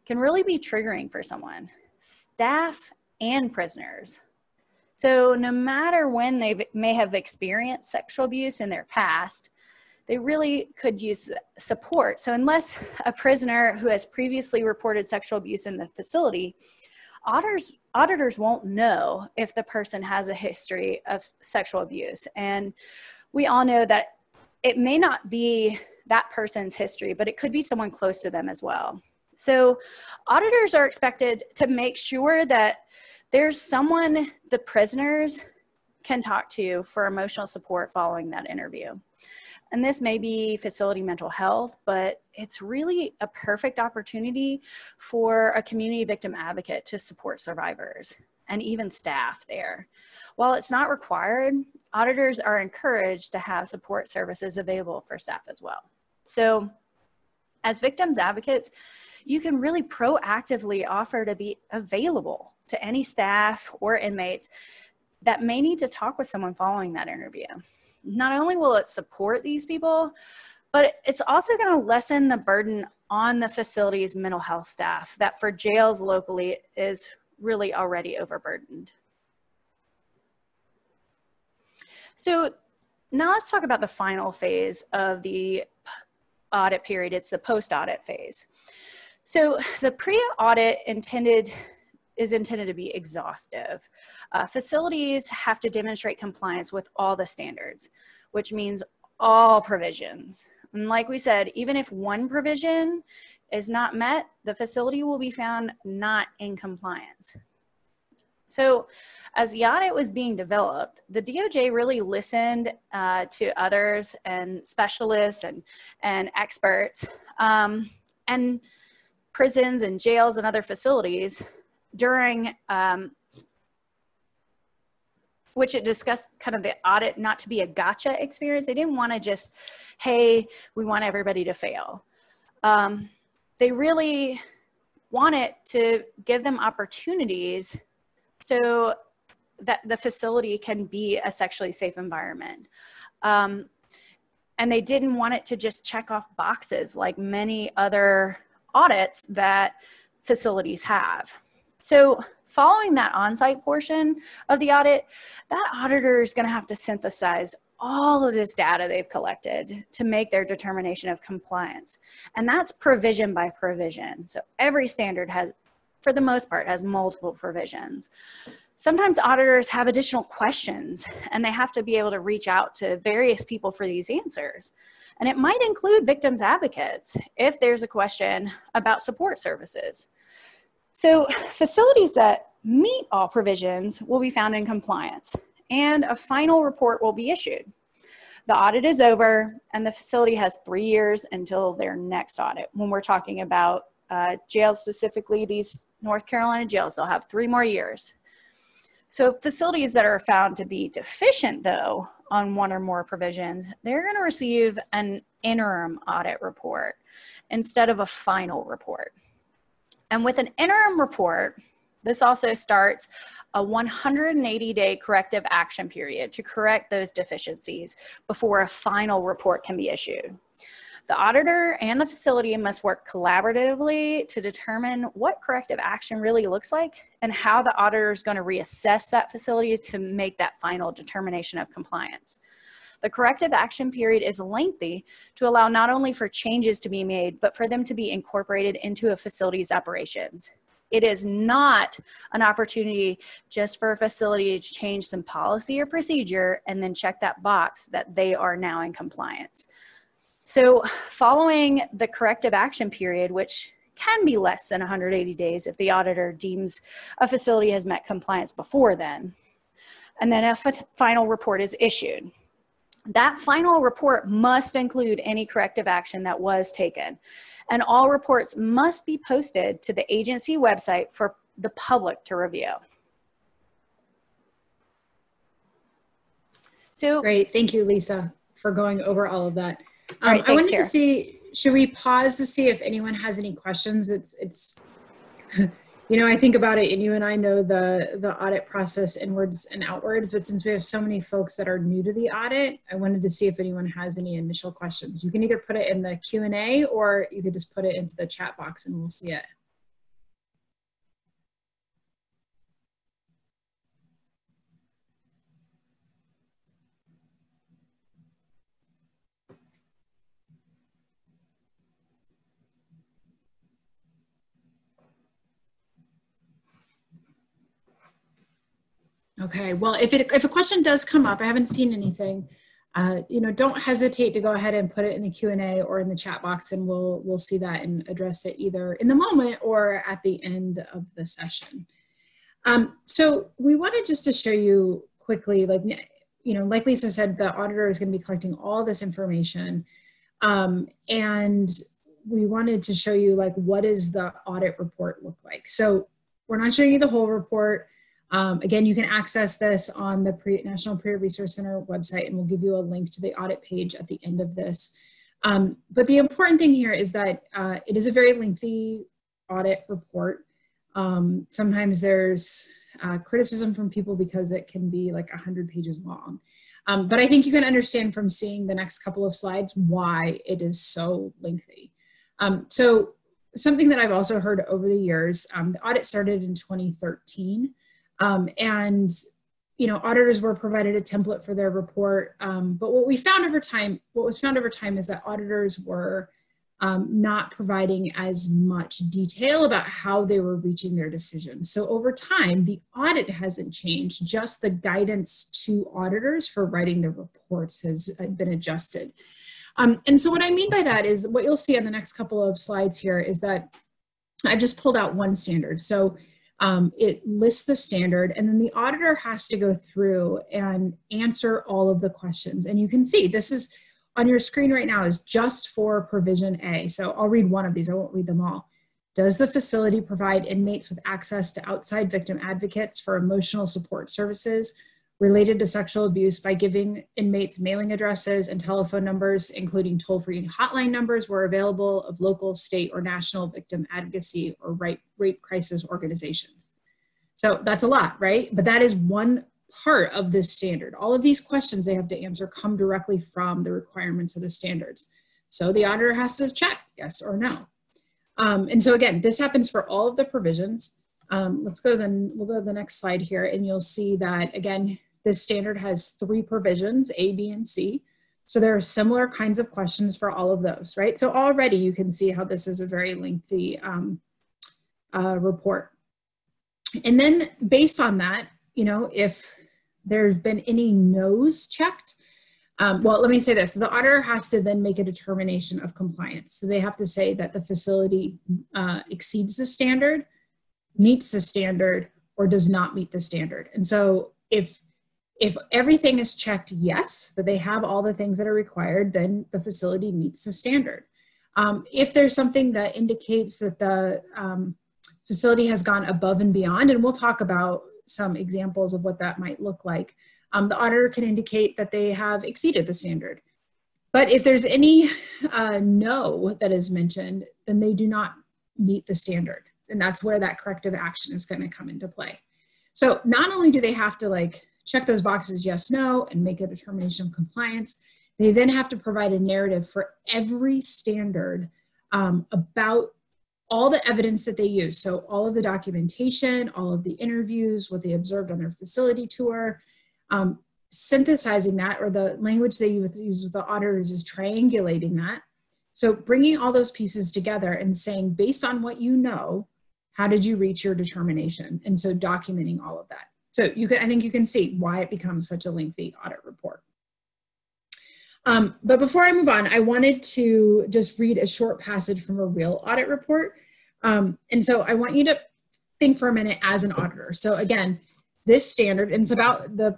can really be triggering for someone, staff and prisoners. So, no matter when they may have experienced sexual abuse in their past, they really could use support. So, unless a prisoner who has previously reported sexual abuse in the facility, auditors, auditors won't know if the person has a history of sexual abuse. And we all know that it may not be that person's history, but it could be someone close to them as well. So, auditors are expected to make sure that there's someone the prisoners can talk to for emotional support following that interview. And this may be facility mental health, but it's really a perfect opportunity for a community victim advocate to support survivors and even staff there. While it's not required, auditors are encouraged to have support services available for staff as well. So, as victims advocates, you can really proactively offer to be available to any staff or inmates that may need to talk with someone following that interview. Not only will it support these people, but it's also going to lessen the burden on the facility's mental health staff that for jails locally is really already overburdened. So now let's talk about the final phase of the audit period. It's the post-audit phase. So the pre-audit intended is intended to be exhaustive. Uh, facilities have to demonstrate compliance with all the standards, which means all provisions. And like we said, even if one provision is not met, the facility will be found not in compliance. So as the audit was being developed, the DOJ really listened uh, to others and specialists and, and experts um, and prisons and jails and other facilities during um, which it discussed kind of the audit not to be a gotcha experience. They didn't want to just, hey, we want everybody to fail. Um, they really wanted to give them opportunities so that the facility can be a sexually safe environment. Um, and they didn't want it to just check off boxes like many other audits that facilities have. So following that on-site portion of the audit, that auditor is going to have to synthesize all of this data they've collected to make their determination of compliance. And that's provision by provision. So every standard has, for the most part, has multiple provisions. Sometimes auditors have additional questions and they have to be able to reach out to various people for these answers. And it might include victims advocates if there's a question about support services. So facilities that meet all provisions will be found in compliance and a final report will be issued. The audit is over and the facility has three years until their next audit. When we're talking about uh, jails specifically, these North Carolina jails, they'll have three more years. So facilities that are found to be deficient though on one or more provisions, they're gonna receive an interim audit report instead of a final report. And with an interim report, this also starts a 180 day corrective action period to correct those deficiencies before a final report can be issued. The auditor and the facility must work collaboratively to determine what corrective action really looks like and how the auditor is going to reassess that facility to make that final determination of compliance. The corrective action period is lengthy to allow not only for changes to be made, but for them to be incorporated into a facility's operations. It is not an opportunity just for a facility to change some policy or procedure and then check that box that they are now in compliance. So following the corrective action period, which can be less than 180 days if the auditor deems a facility has met compliance before then, and then a final report is issued. That final report must include any corrective action that was taken. And all reports must be posted to the agency website for the public to review.
So great. Thank you, Lisa, for going over all of that. Um,
right,
I
thanks,
wanted
Tara.
to see, should we pause to see if anyone has any questions? It's, it's, you know, I think about it and you and I know the, the audit process inwards and outwards, but since we have so many folks that are new to the audit, I wanted to see if anyone has any initial questions. You can either put it in the Q and A or you could just put it into the chat box and we'll see it. Okay, well, if it, if a question does come up, I haven't seen anything, uh, you know, don't hesitate to go ahead and put it in the Q and A or in the chat box and we'll, we'll see that and address it either in the moment or at the end of the session. Um, so we wanted just to show you quickly, like, you know, like Lisa said, the auditor is going to be collecting all this information. Um, and we wanted to show you like, what does the audit report look like? So we're not showing you the whole report. Um, again, you can access this on the PREA National PREA Resource Center website, and we'll give you a link to the audit page at the end of this. Um, but the important thing here is that uh, it is a very lengthy audit report. Um, sometimes there's uh, criticism from people because it can be like 100 pages long. Um, but I think you can understand from seeing the next couple of slides why it is so lengthy. Um, so something that I've also heard over the years, um, the audit started in 2013. Um, and you know auditors were provided a template for their report. Um, but what we found over time what was found over time is that auditors were um, not providing as much detail about how they were reaching their decisions. So over time the audit hasn't changed. Just the guidance to auditors for writing the reports has been adjusted. Um, and so what i mean by that is what you'll see on the next couple of slides here is that i've just pulled out one standard. So um, it lists the standard and then the auditor has to go through and answer all of the questions. And you can see this is on your screen right now is just for provision A. So I'll read one of these, I won't read them all. Does the facility provide inmates with access to outside victim advocates for emotional support services related to sexual abuse by giving inmates mailing addresses and telephone numbers, including toll-free hotline numbers were available of local, state, or national victim advocacy or rape, rape crisis organizations. So that's a lot, right? But that is one part of this standard. All of these questions they have to answer come directly from the requirements of the standards. So the auditor has to check yes or no. Um, and so again, this happens for all of the provisions. Um, let's go then, we'll go to the next slide here and you'll see that again, this standard has three provisions, A, B, and C. So there are similar kinds of questions for all of those, right? So already you can see how this is a very lengthy um, uh, report. And then based on that, you know, if there's been any no's checked, um, well, let me say this, the auditor has to then make a determination of compliance. So they have to say that the facility uh, exceeds the standard, meets the standard, or does not meet the standard. And so if if everything is checked yes, that they have all the things that are required, then the facility meets the standard. Um, if there's something that indicates that the um, facility has gone above and beyond, and we'll talk about some examples of what that might look like, um, the auditor can indicate that they have exceeded the standard. But if there's any uh, no that is mentioned, then they do not meet the standard. And that's where that corrective action is going to come into play. So not only do they have to like check those boxes yes, no, and make a determination of compliance. They then have to provide a narrative for every standard um, about all the evidence that they use. So all of the documentation, all of the interviews, what they observed on their facility tour, um, synthesizing that or the language they use with the auditors is triangulating that. So bringing all those pieces together and saying, based on what you know, how did you reach your determination? And so documenting all of that. So you can, I think you can see why it becomes such a lengthy audit report. Um, but before I move on, I wanted to just read a short passage from a real audit report. Um, and so I want you to think for a minute as an auditor. So again, this standard, and it's about the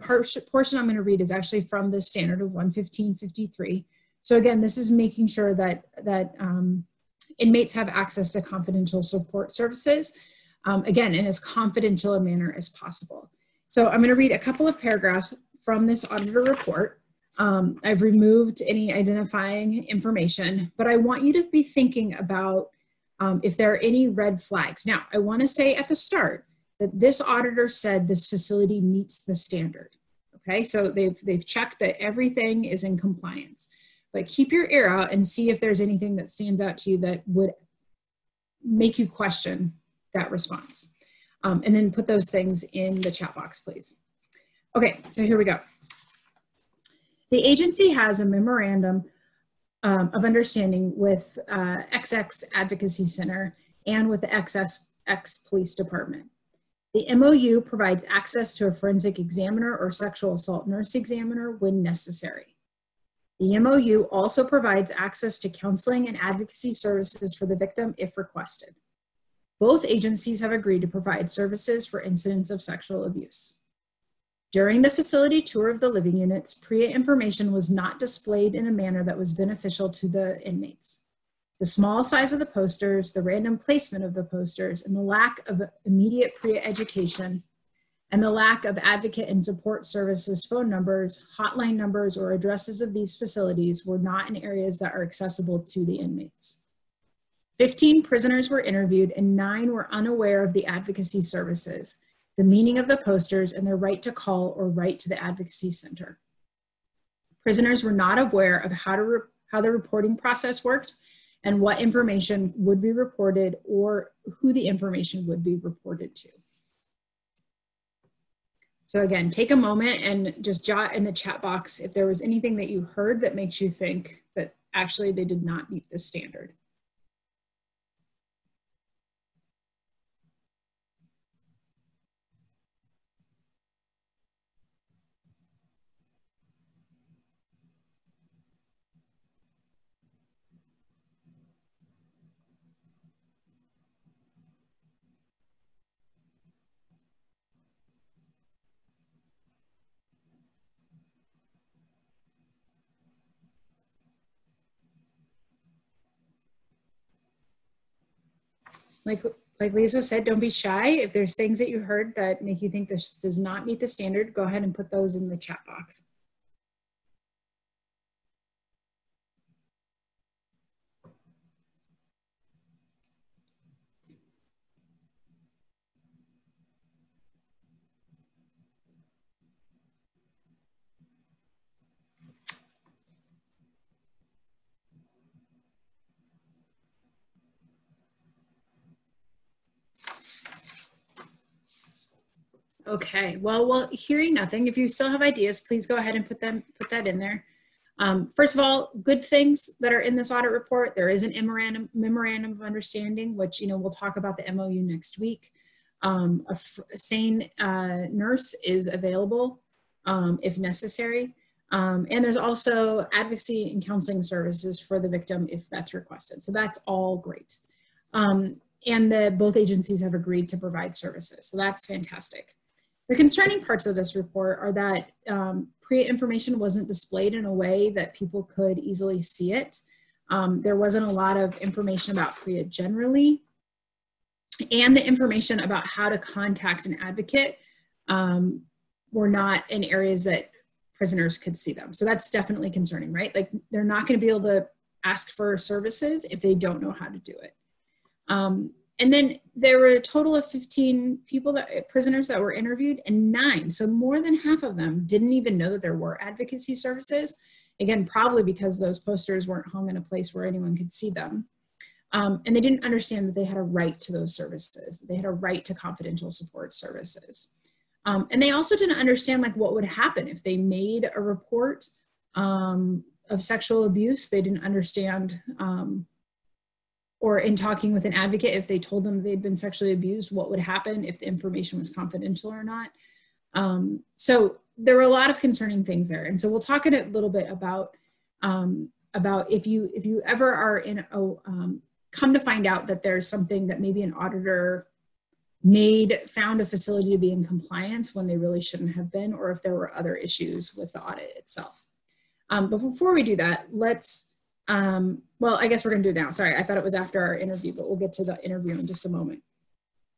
portion I'm going to read is actually from the standard of 115.53. So again, this is making sure that that um, inmates have access to confidential support services, um, again, in as confidential a manner as possible. So I'm going to read a couple of paragraphs from this auditor report. Um, I've removed any identifying information, but I want you to be thinking about um, if there are any red flags. Now, I want to say at the start that this auditor said this facility meets the standard. Okay, so they've, they've checked that everything is in compliance. But keep your ear out and see if there's anything that stands out to you that would make you question that response. Um, and then put those things in the chat box, please. Okay, so here we go. The agency has a memorandum um, of understanding with uh, XX Advocacy Center and with the XSX Police Department. The MOU provides access to a forensic examiner or sexual assault nurse examiner when necessary. The MOU also provides access to counseling and advocacy services for the victim if requested. Both agencies have agreed to provide services for incidents of sexual abuse. During the facility tour of the living units, PREA information was not displayed in a manner that was beneficial to the inmates. The small size of the posters, the random placement of the posters, and the lack of immediate PREA education, and the lack of advocate and support services phone numbers, hotline numbers, or addresses of these facilities were not in areas that are accessible to the inmates. 15 prisoners were interviewed and nine were unaware of the advocacy services, the meaning of the posters, and their right to call or write to the advocacy center. Prisoners were not aware of how, to how the reporting process worked and what information would be reported or who the information would be reported to. So again, take a moment and just jot in the chat box if there was anything that you heard that makes you think that actually they did not meet the standard. Like like Lisa said, don't be shy. If there's things that you heard that make you think this does not meet the standard, go ahead and put those in the chat box. Okay, well, well, hearing nothing, if you still have ideas, please go ahead and put them put that in there. Um, first of all, good things that are in this audit report. There is an memorandum, memorandum of understanding, which, you know, we'll talk about the MOU next week. Um, a, SANE uh, nurse is available um, if necessary. Um, and there's also advocacy and counseling services for the victim if that's requested. So that's all great. Um, and the, both agencies have agreed to provide services. So that's fantastic. The concerning parts of this report are that um, PREA information wasn't displayed in a way that people could easily see it. Um, there wasn't a lot of information about PREA generally, and the information about how to contact an advocate um, were not in areas that prisoners could see them. So that's definitely concerning, right? Like they're not going to be able to ask for services if they don't know how to do it. Um, and then there were a total of 15 people that prisoners that were interviewed and nine. So more than half of them didn't even know that there were advocacy services. Again probably because those posters weren't hung in a place where anyone could see them. Um, and they didn't understand that they had a right to those services they had a right to confidential support services. Um, and they also didn't understand like what would happen if they made a report um, of sexual abuse. They didn't understand um, or in talking with an advocate if they told them they'd been sexually abused what would happen if the information was confidential or not? Um, so there were a lot of concerning things there. And so we'll talk in a little bit about um, about if you if you ever are in a um, come to find out that there's something that maybe an auditor made found a facility to be in compliance when they really shouldn't have been or if there were other issues with the audit itself. Um, but before we do that let's um, well, I guess we're going to do it now. Sorry, I thought it was after our interview, but we'll get to the interview in just a moment.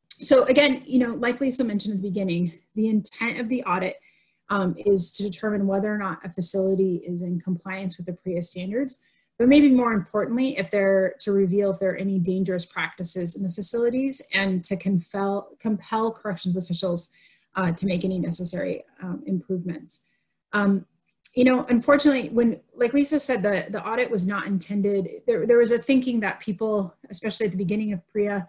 So again, you know, like Lisa mentioned at the beginning, the intent of the audit um, is to determine whether or not a facility is in compliance with the PREA standards, but maybe more importantly, if they're to reveal if there are any dangerous practices in the facilities and to compel, compel corrections officials uh, to make any necessary um, improvements. Um, you know, unfortunately, when, like Lisa said, the, the audit was not intended, there, there was a thinking that people, especially at the beginning of PREA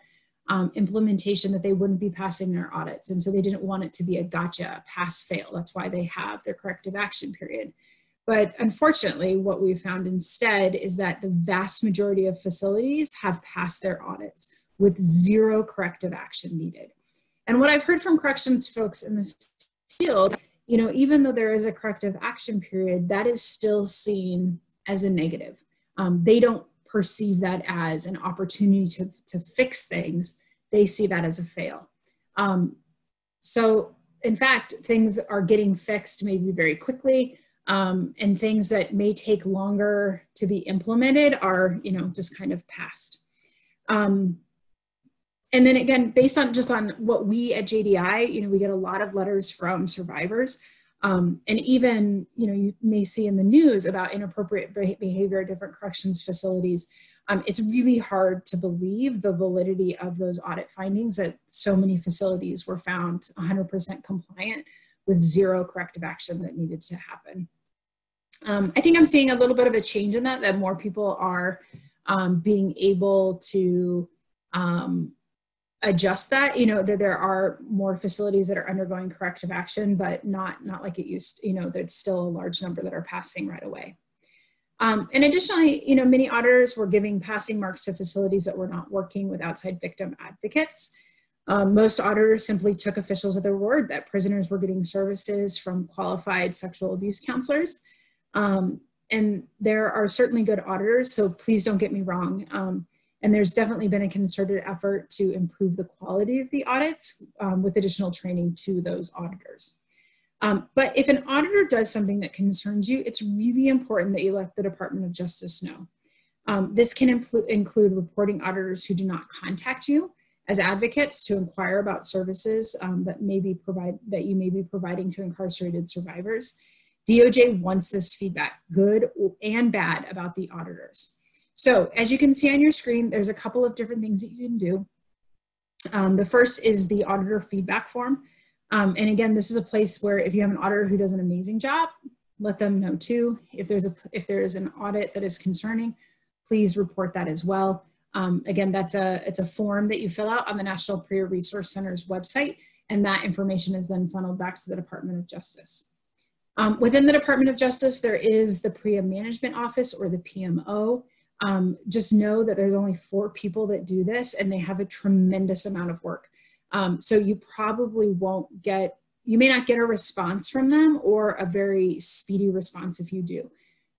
um, implementation, that they wouldn't be passing their audits. And so they didn't want it to be a gotcha, pass fail. That's why they have their corrective action period. But unfortunately, what we found instead is that the vast majority of facilities have passed their audits with zero corrective action needed. And what I've heard from corrections folks in the field you know, even though there is a corrective action period, that is still seen as a negative. Um, they don't perceive that as an opportunity to, to fix things. They see that as a fail. Um, so in fact, things are getting fixed maybe very quickly um, and things that may take longer to be implemented are, you know, just kind of passed. Um, and then again, based on just on what we at JDI, you know, we get a lot of letters from survivors. Um, and even, you know, you may see in the news about inappropriate behavior at different corrections facilities. Um, it's really hard to believe the validity of those audit findings that so many facilities were found 100% compliant with zero corrective action that needed to happen. Um, I think I'm seeing a little bit of a change in that, that more people are um, being able to um, adjust that you know that there are more facilities that are undergoing corrective action but not not like it used you know there's still a large number that are passing right away. Um, and additionally you know many auditors were giving passing marks to facilities that were not working with outside victim advocates. Um, most auditors simply took officials at their word that prisoners were getting services from qualified sexual abuse counselors. Um, and there are certainly good auditors so please don't get me wrong. Um, and there's definitely been a concerted effort to improve the quality of the audits um, with additional training to those auditors. Um, but if an auditor does something that concerns you, it's really important that you let the Department of Justice know. Um, this can include reporting auditors who do not contact you as advocates to inquire about services um, that may be provide that you may be providing to incarcerated survivors. DOJ wants this feedback, good and bad, about the auditors. So as you can see on your screen, there's a couple of different things that you can do. Um, the first is the auditor feedback form. Um, and again, this is a place where if you have an auditor who does an amazing job, let them know too. If there's a if there is an audit that is concerning, please report that as well. Um, again, that's a it's a form that you fill out on the National PREA Resource Center's website, and that information is then funneled back to the Department of Justice. Um, within the Department of Justice, there is the PREA Management Office or the PMO. Um, just know that there's only four people that do this and they have a tremendous amount of work. Um, so you probably won't get, you may not get a response from them or a very speedy response if you do.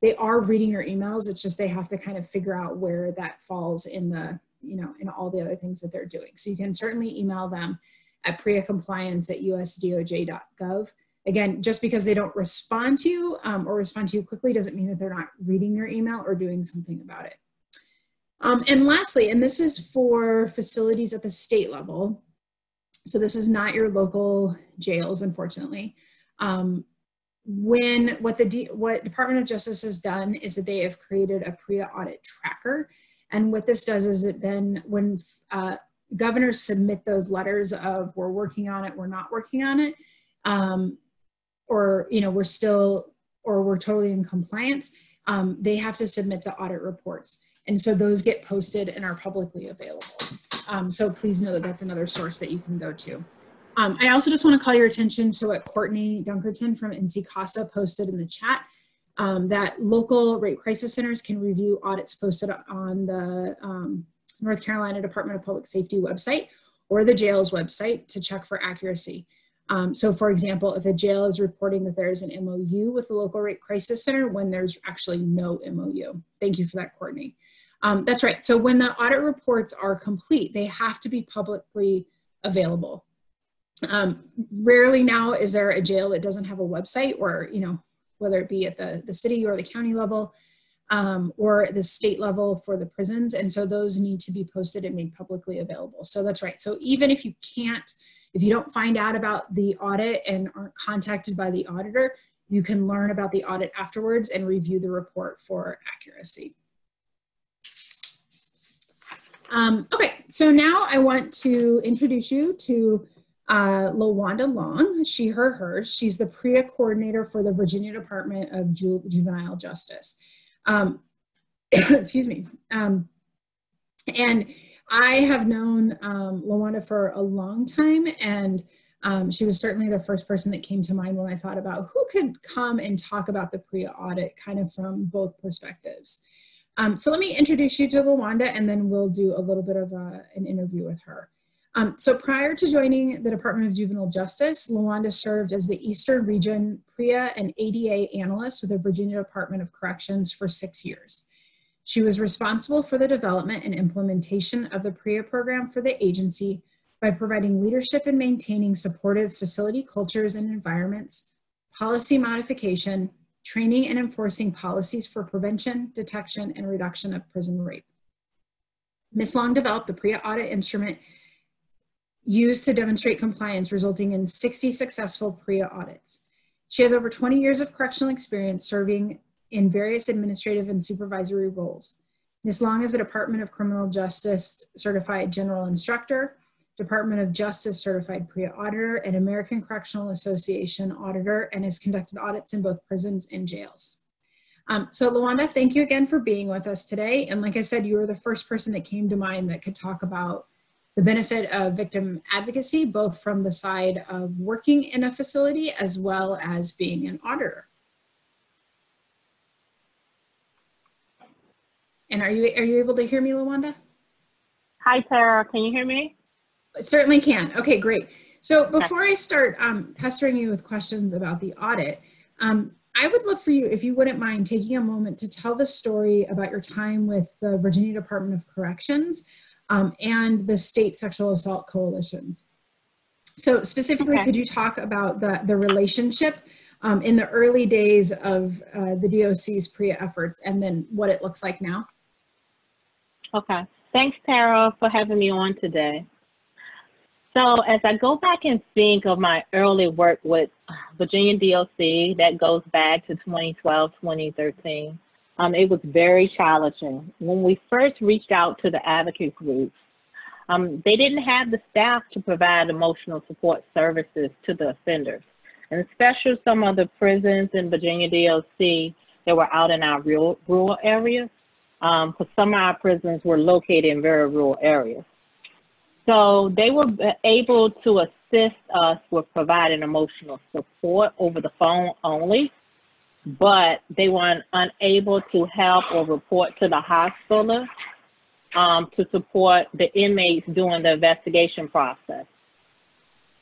They are reading your emails, it's just they have to kind of figure out where that falls in the, you know, in all the other things that they're doing. So you can certainly email them at preacompliance at usdoj.gov again, just because they don't respond to you um, or respond to you quickly doesn't mean that they're not reading your email or doing something about it. Um, and lastly, and this is for facilities at the state level, so this is not your local jails, unfortunately. Um, when what the D, what Department of Justice has done is that they have created a PREA audit tracker, and what this does is it then when uh, governors submit those letters of we're working on it, we're not working on it, um, or you know we're still or we're totally in compliance um, they have to submit the audit reports. And so those get posted and are publicly available. Um, so please know that that's another source that you can go to. Um, i also just want to call your attention to what courtney dunkerton from NCCASA posted in the chat um, that local rape crisis centers can review audits posted on the um, north carolina department of public safety website or the jail's website to check for accuracy um, so for example, if a jail is reporting that there is an MOU with the local rape crisis center when there's actually no MOU. Thank you for that, Courtney. Um, that's right. So when the audit reports are complete, they have to be publicly available. Um, rarely now is there a jail that doesn't have a website or, you know, whether it be at the, the city or the county level um, or the state level for the prisons. And so those need to be posted and made publicly available. So that's right. So even if you can't If you don't find out about the audit and aren't contacted by the auditor, you can learn about the audit afterwards and review the report for accuracy. Um, okay, so now I want to introduce you to uh, LaWanda Long. She, her, hers. She's the PREA coordinator for the Virginia Department of Ju Juvenile Justice. Um, excuse me. Um, and I have known um, LaWanda for a long time, and um, she was certainly the first person that came to mind when I thought about who could come and talk about the PREA audit kind of from both perspectives. Um, so let me introduce you to LaWanda and then we'll do a little bit of a, an interview with her. Um, so prior to joining the Department of Juvenile Justice, LaWanda served as the Eastern Region PREA and ADA analyst with the Virginia Department of Corrections for six years. She was responsible for the development and implementation of the PREA program for the agency by providing leadership in maintaining supportive facility cultures and environments, policy modification, training and enforcing policies for prevention, detection, and reduction of prison rape. Ms. Long developed the PREA audit instrument used to demonstrate compliance, resulting in 60 successful PREA audits. She has over 20 years of correctional experience serving in various administrative and supervisory roles. Ms. Long is a Department of Criminal Justice certified general instructor, Department of Justice certified PREA Auditor, and American Correctional Association auditor and has conducted audits in both prisons and jails. Um, so LaWanda, thank you again for being with us today. And like I said, you were the first person that came to mind that could talk about the benefit of victim advocacy, both from the side of working in a facility as well as being an auditor. And are you, are you able to hear me, LaWanda?
Hi, Tara. Can you hear me?
Certainly can. Okay, great. So before I start um, pestering you with questions about the audit, um, I would love for you, if you wouldn't mind, taking a moment to tell the story about your time with the Virginia Department of Corrections um, and the state sexual assault coalitions. So specifically, okay. could you talk about the, the relationship um, in the early days of uh, the DOC's PREA efforts and then what it looks like now?
Okay. Thanks, Tara, for having me on today. So as I go back and think of my early work with Virginia DOC, that goes back to 2012, 2013, um, it was very challenging. When we first reached out to the advocate groups, um, they didn't have the staff to provide emotional support services to the offenders. And especially some of the prisons in Virginia DOC that were out in our rural, rural areas, because um, some of our prisons were located in very rural areas. So they were able to assist us with providing emotional support over the phone only, but they were unable to help or report to the hospital um, to support the inmates during the investigation process.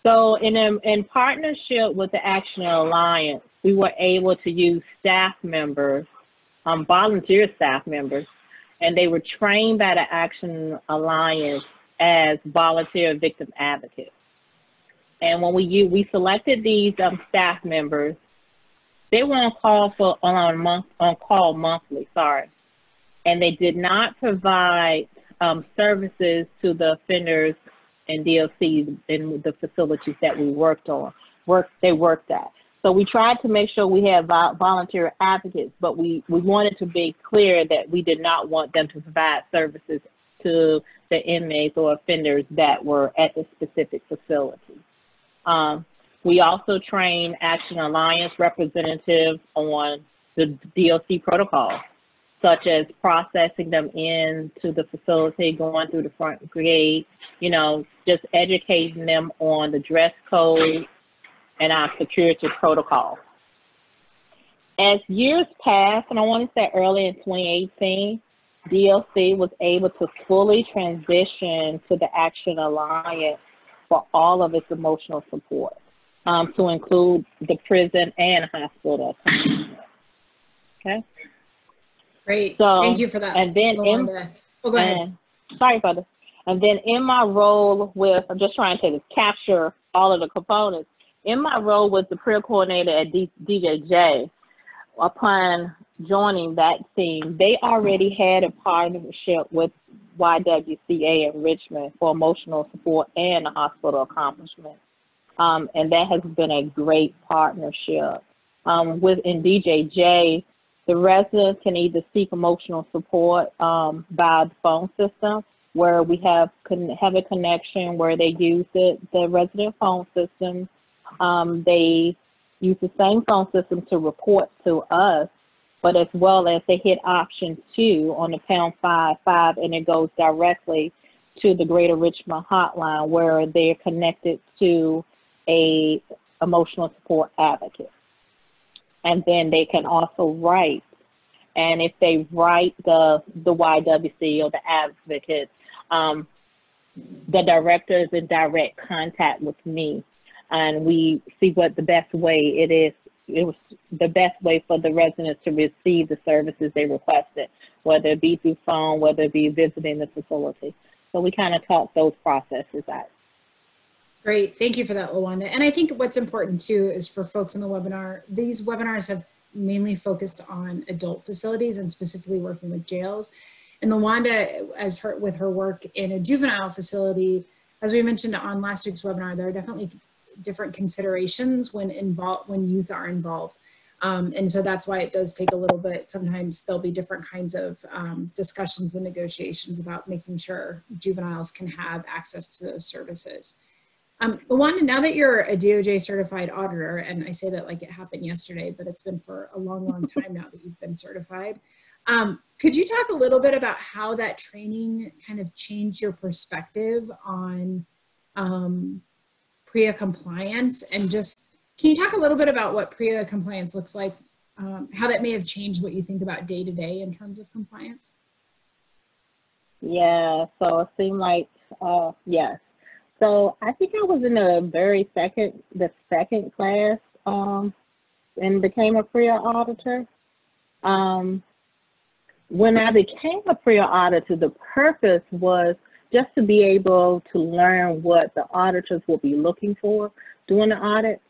So in, in partnership with the Action Alliance, we were able to use staff members, um, volunteer staff members, and they were trained by the Action Alliance as volunteer victim advocates. And when we we selected these um, staff members, they were on call for on month on call monthly. Sorry, and they did not provide um, services to the offenders and DOCs in the facilities that we worked on. Work they worked at. So we tried to make sure we had volunteer advocates, but we, we wanted to be clear that we did not want them to provide services to the inmates or offenders that were at the specific facility. Um, we also train Action Alliance representatives on the DOC protocol, such as processing them into the facility, going through the front gate, you know, just educating them on the dress code and our security protocol. As years passed, and I want to say early in 2018, DOC was able to fully transition to the Action Alliance for all of its emotional support, um, to include the prison and hospital. Okay.
Great. So, Thank you for that.
And then in, oh, go ahead. And, sorry, brother. And then in my role with, I'm just trying to capture all of the components. In my role with the PREA coordinator at D- DJJ, upon joining that team, they already had a partnership with YWCA in Richmond for emotional support and hospital accompaniment. Um, and that has been a great partnership. Um, with in DJJ, the residents can either seek emotional support um, by the phone system, where we have have a connection where they use it, the resident phone system. Um, they use the same phone system to report to us, but as well as they hit option two on the pound five five, and it goes directly to the Greater Richmond hotline where they're connected to a emotional support advocate. And then they can also write. And if they write the the YWC or the advocate, um, the director is in direct contact with me, and we see what the best way it is. It was the best way for the residents to receive the services they requested, whether it be through phone, whether it be visiting the facility. So we kind of talk those processes out.
Great, thank you for that, LaWanda. And I think what's important too is for folks in the webinar, these webinars have mainly focused on adult facilities and specifically working with jails. And LaWanda, as her with her work in a juvenile facility, as we mentioned on last week's webinar, there are definitely different considerations when involved when youth are involved. Um, and so that's why it does take a little bit. Sometimes there'll be different kinds of um, discussions and negotiations about making sure juveniles can have access to those services. Um, LaWanda, now that you're a DOJ certified auditor, and I say that like it happened yesterday, but it's been for a long, long time now that you've been certified. Um, could you talk a little bit about how that training kind of changed your perspective on um, PREA compliance and just, can you talk a little bit about what PREA compliance looks like, um, how that may have changed what you think about day to day in terms of compliance?
Yeah, so it seemed like, uh, yes, so I think I was in the very second, the second class, um, and became a PREA auditor. Um, when I became a PREA auditor, the purpose was just to be able to learn what the auditors will be looking for during the audit,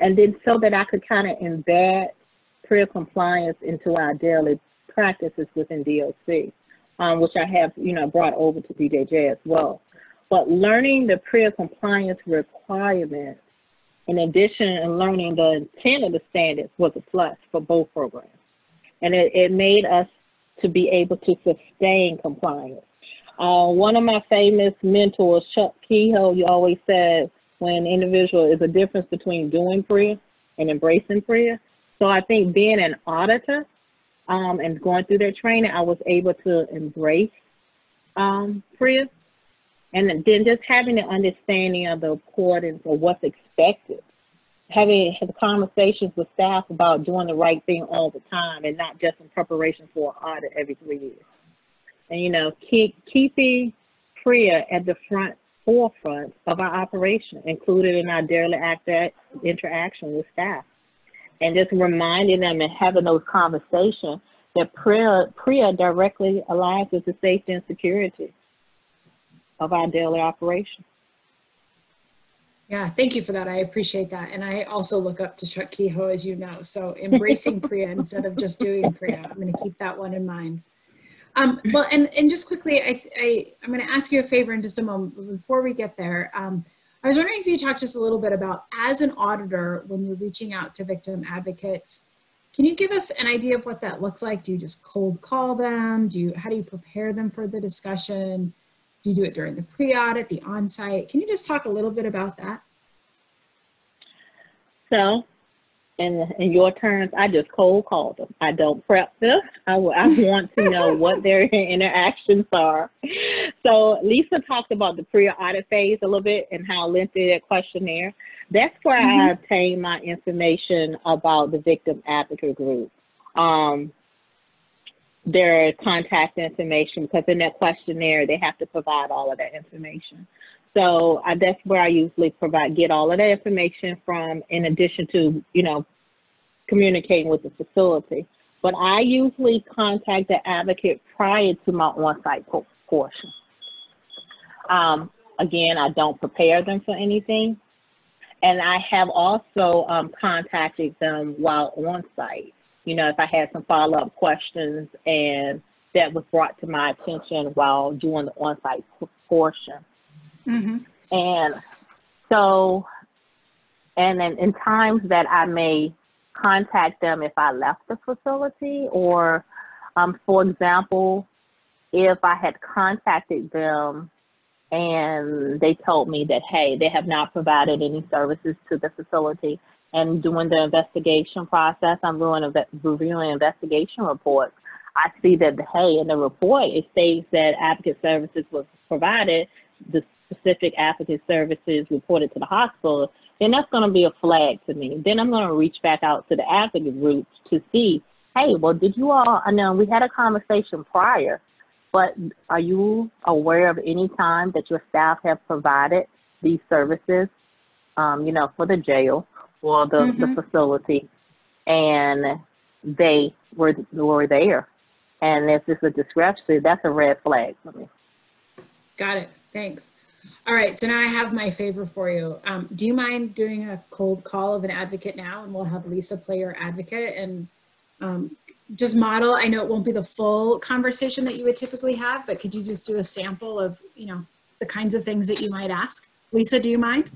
and then so that I could kind of embed PREA compliance into our daily practices within DOC, um, which I have, you know, brought over to DJJ as well. But learning the PREA compliance requirements, in addition and learning the intent of the standards was a plus for both programs. And it, it made us to be able to sustain compliance. Uh, one of my famous mentors, Chuck Kehoe, you always said when an individual is a difference between doing PREA and embracing PREA. So I think being an auditor um, and going through that training, I was able to embrace um, PREA and then just having an understanding of the importance of what's expected. Having conversations with staff about doing the right thing all the time and not just in preparation for an audit every three years. And, you know, keep, keeping PREA at the front forefront of our operation, included in our daily interaction with staff. And just reminding them and having those conversations that PREA, PREA directly aligns with the safety and security of our daily operation.
Yeah, thank you for that. I appreciate that. And I also look up to Chuck Kehoe, as you know. So embracing PREA instead of just doing PREA. I'm going to keep that one in mind. Um, well, and, and just quickly, I, I, I'm going to ask you a favor in just a moment. Before we get there, um, I was wondering if you talk just a little bit about, as an auditor, when you're reaching out to victim advocates, can you give us an idea of what that looks like? Do you just cold call them? Do you, how do you prepare them for the discussion? Do you do it during the pre-audit, the on-site? Can you just talk a little bit about that?
So, in, in your terms, I just cold call them. I don't prep them. I, I want to know what their interactions are. So Lisa talked about the pre-audit phase a little bit and how lengthy that questionnaire. That's where mm-hmm. I obtain my information about the victim advocate group. Um, their contact information because in that questionnaire they have to provide all of that information. So that's where I usually provide get all of that information from, in addition to you know communicating with the facility. But I usually contact the advocate prior to my on-site portion. Um, again, I don't prepare them for anything. And I have also um, contacted them while on site you know, if I had some follow-up questions and that was brought to my attention while doing the on-site portion.
Mm-hmm.
And so, and then in times that I may contact them if I left the facility, or um, for example, if I had contacted them and they told me that, hey, they have not provided any services to the facility, and doing the investigation process, I'm reviewing, reviewing investigation reports. I see that, hey, in the report, it states that advocate services was provided, the specific advocate services reported to the hospital, then that's going to be a flag to me. Then I'm going to reach back out to the advocate groups to see, hey, well, did you all, I know we had a conversation prior, but are you aware of any time that your staff have provided these services, um, you know, for the jail or the,
Mhm.
the facility, and they were were there, and if it's a discrepancy, that's a red flag for me.
Got it. Thanks. All right. So now I have my favor for you. Um, do you mind doing a cold call of an advocate now? And we'll have Lisa play your advocate and um, just model. I know it won't be the full conversation that you would typically have, but could you just do a sample of, you know, the kinds of things that you might ask? Lisa, do you mind?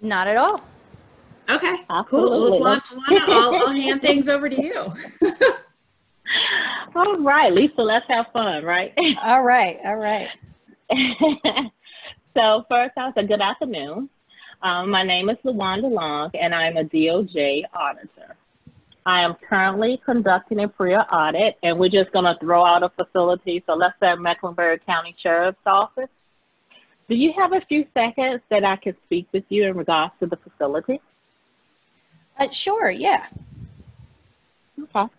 Not at all.
Okay. Cool. Well,
Absolutely.
if Lana, I'll, I'll hand things over to you.
All right, Lisa, let's have fun, right?
All right. All right.
so first, I say good afternoon. Um, my name is LaWanda Long, and I'm a DOJ auditor. I am currently conducting a PREA audit, and we're just going to throw out a facility. So let's say Mecklenburg County Sheriff's Office. Do you have a few seconds that I can speak with you in regards to the facility?
Uh, sure. Yeah.
Okay.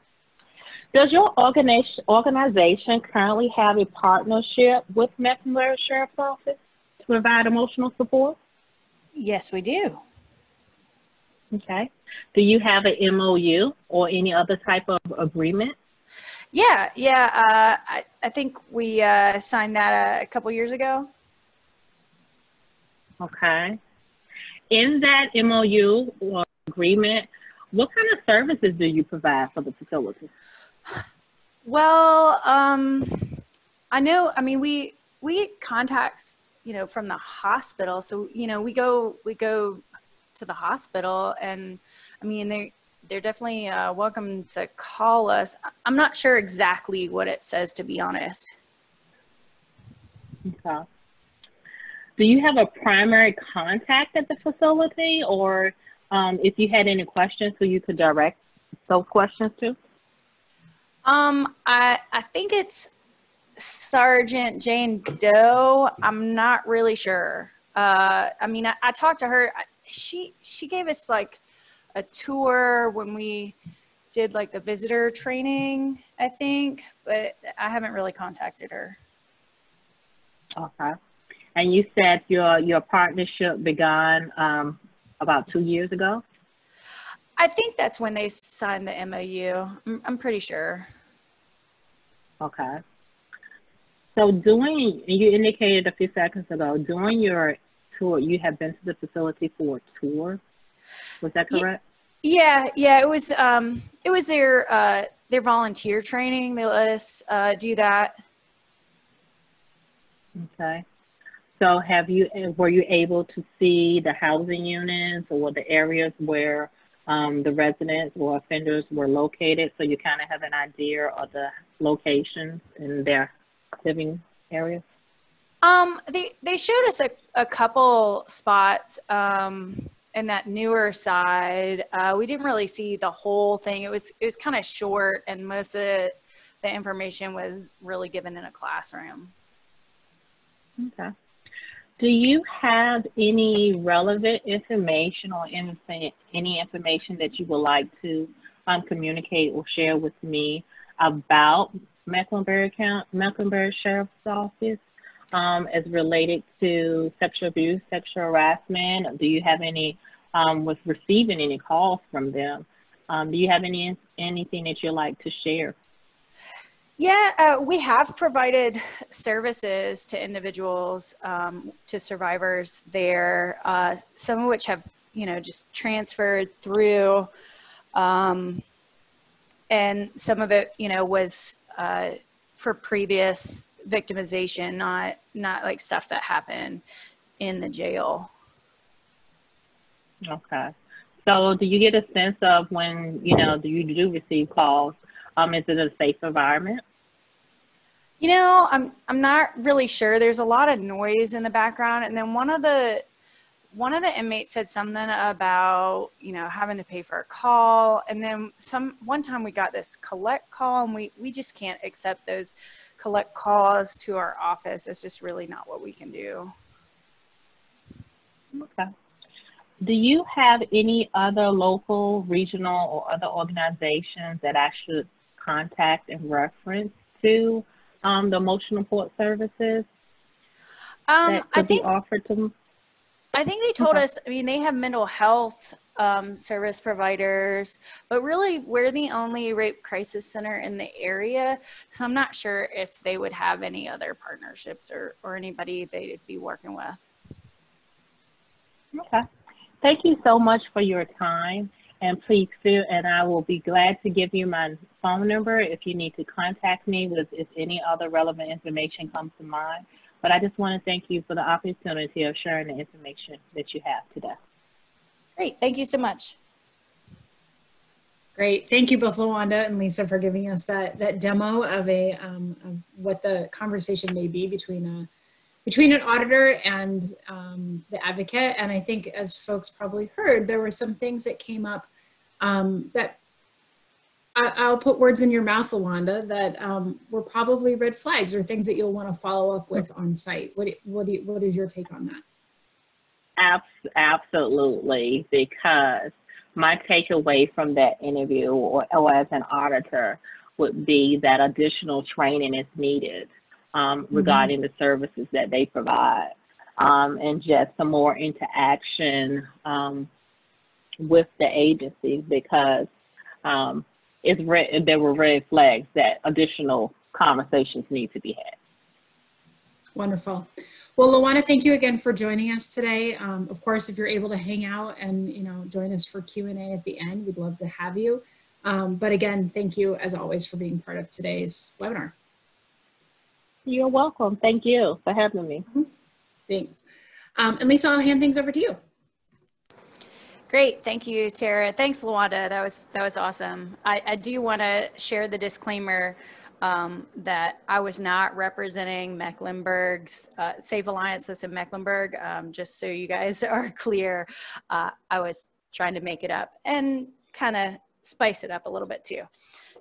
Does your organization, organization currently have a partnership with Mecklenburg Sheriff's Office to provide emotional support?
Yes, we do.
Okay. Do you have an MOU or any other type of agreement?
Yeah. Yeah. Uh, I, I think we uh, signed that a, a couple years ago.
Okay. In that MOU or agreement, what kind of services do you provide for the facility?
Well, um, I know. I mean, we we get contacts, you know, from the hospital. So you know, we go we go to the hospital, and I mean, they they're definitely uh, welcome to call us. I'm not sure exactly what it says, to be honest.
Okay. Do you have a primary contact at the facility, or um, if you had any questions, who you could direct those questions to?
Um, I I think it's Sergeant Jane Doe. I'm not really sure. Uh, I mean, I, I talked to her. I- She she gave us like a tour when we did like the visitor training, I think, but I haven't really contacted her.
Okay. And you said your your partnership began um, about two years ago.
I think that's when they signed the MOU. I'm, I'm pretty sure.
Okay. So doing, you indicated a few seconds ago, during your tour, you have been to the facility for a tour. Was that correct?
Yeah, yeah, it was um it was their uh their volunteer training. They let us uh do that.
Okay. So have you, were you able to see the housing units or the areas where um, the residents or offenders were located? So you kind of have an idea of the locations in their living areas?
Um, they they showed us a, a couple spots um, in that newer side. Uh, we didn't really see the whole thing. It was it was kind of short, and most of the, the information was really given in a classroom.
Okay. Do you have any relevant information or anything, any information that you would like to um, communicate or share with me about Mecklenburg County, Mecklenburg Sheriff's Office um, as related to sexual abuse, sexual harassment? Do you have any, um, with receiving any calls from them? Um, do you have any anything that you'd like to share?
Yeah, uh, we have provided services to individuals, um, to survivors there, uh, some of which have, you know, just transferred through. Um, and some of it, you know, was uh, for previous victimization, not not like stuff that happened in the jail.
Okay. So do you get a sense of when, you know, do you do receive calls? Um, is it a safe environment?
You know, I'm I'm not really sure. There's a lot of noise in the background, and then one of the one of the inmates said something about you know having to pay for a call, and then some one time we got this collect call, and we we just can't accept those collect calls to our office. It's just really not what we can do.
Okay. Do you have any other local, regional, or other organizations that I should contact in reference to um, the emotional support services
Um,
that
I
could
think
be offered to them?
I think they told
Okay.
us, I mean, they have mental health um, service providers, but really we're the only rape crisis center in the area. So I'm not sure if they would have any other partnerships or, or anybody they'd be working with.
Okay. Thank you so much for your time. And please feel, and I will be glad to give you my phone number if you need to contact me with if any other relevant information comes to mind. But I just want to thank you for the opportunity of sharing the information that you have today.
Great. Thank you so much.
Great. Thank you both LaWanda and Lisa for giving us that, that demo of a, um, of what the conversation may be between a, between an auditor and um, the advocate. And I think as folks probably heard, there were some things that came up um, that I, I'll put words in your mouth, LaWanda, that um, were probably red flags or things that you'll want to follow up with on site. What, what, do you, what is your take on that?
Abs- absolutely, because my takeaway from that interview or, or as an auditor would be that additional training is needed um, regarding the services that they provide um, and just some more interaction um, with the agencies because um, it's re- there were red flags that additional conversations need to be had.
Wonderful. Well, LaWanda, thank you again for joining us today. Um, of course, if you're able to hang out and you know join us for Q and A at the end, we'd love to have you. Um, but again, thank you as always for being part of today's webinar.
You're welcome. Thank you for having me.
Thanks. Um, and Lisa, I'll hand things over to you.
Great, thank you, Tara. Thanks, LaWanda. That was that was awesome. I, I do want to share the disclaimer um, that I was not representing Mecklenburg's uh, Safe Alliance that's in Mecklenburg. Um, just so you guys are clear, uh, I was trying to make it up and kind of spice it up a little bit too.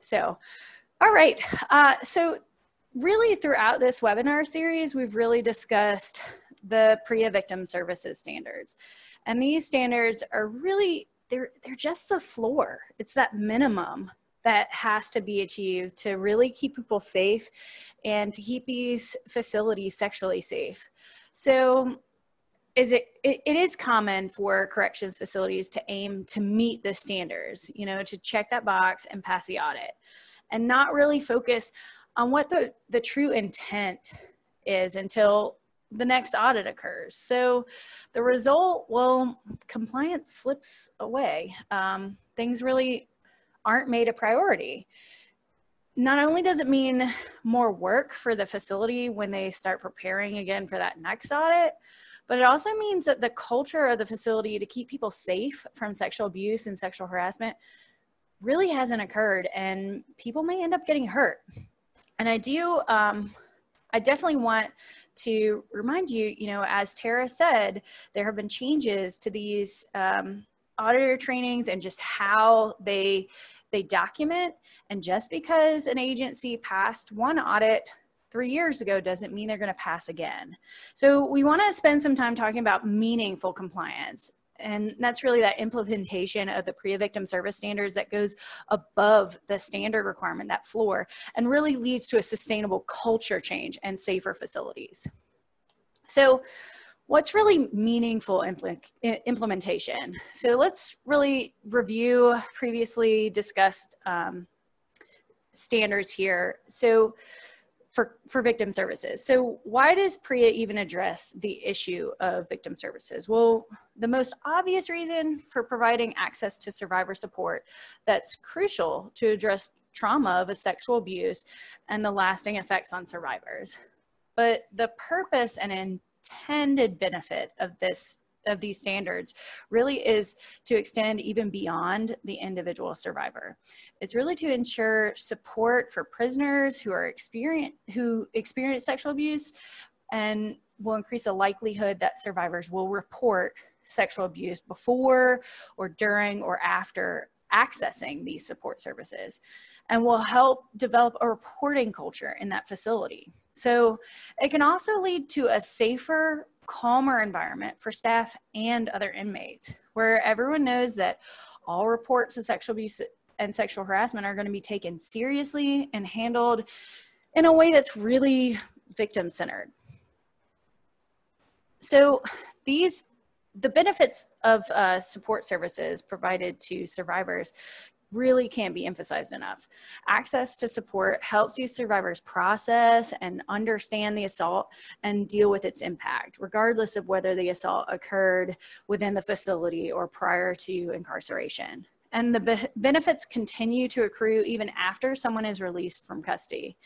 So, all right. Uh, so, really, throughout this webinar series, we've really discussed the PREA victim services standards. And these standards are really, they're, they're just the floor. It's that minimum that has to be achieved to really keep people safe and to keep these facilities sexually safe. So is it, it, it is common for corrections facilities to aim to meet the standards, you know, to check that box and pass the audit and not really focus on what the, the true intent is until the next audit occurs. So the result, well, compliance slips away. Um, things really aren't made a priority. Not only does it mean more work for the facility when they start preparing again for that next audit, but it also means that the culture of the facility to keep people safe from sexual abuse and sexual harassment really hasn't occurred and people may end up getting hurt. And I do, um, I definitely want to remind you, you know, as Tara said, there have been changes to these um, auditor trainings and just how they they document. And just because an agency passed one audit three years ago doesn't mean they're going to pass again. So we want to spend some time talking about meaningful compliance. And that's really that implementation of the PREA victim service standards that goes above the standard requirement, that floor, and really leads to a sustainable culture change and safer facilities. So what's really meaningful impl implementation? So let's really review previously discussed um, standards here. So for, for victim services. So why does PREA even address the issue of victim services? Well, the most obvious reason for providing access to survivor support that's crucial to address trauma of a sexual abuse and the lasting effects on survivors. But the purpose and intended benefit of this of these standards really is to extend even beyond the individual survivor. It's really to ensure support for prisoners who are experience who experience sexual abuse and will increase the likelihood that survivors will report sexual abuse before or during or after accessing these support services and will help develop a reporting culture in that facility. So it can also lead to a safer, calmer environment for staff and other inmates where everyone knows that all reports of sexual abuse and sexual harassment are going to be taken seriously and handled in a way that's really victim centered. So these the benefits of uh, support services provided to survivors really can't be emphasized enough. Access to support helps these survivors process and understand the assault and deal with its impact, regardless of whether the assault occurred within the facility or prior to incarceration. And the be benefits continue to accrue even after someone is released from custody.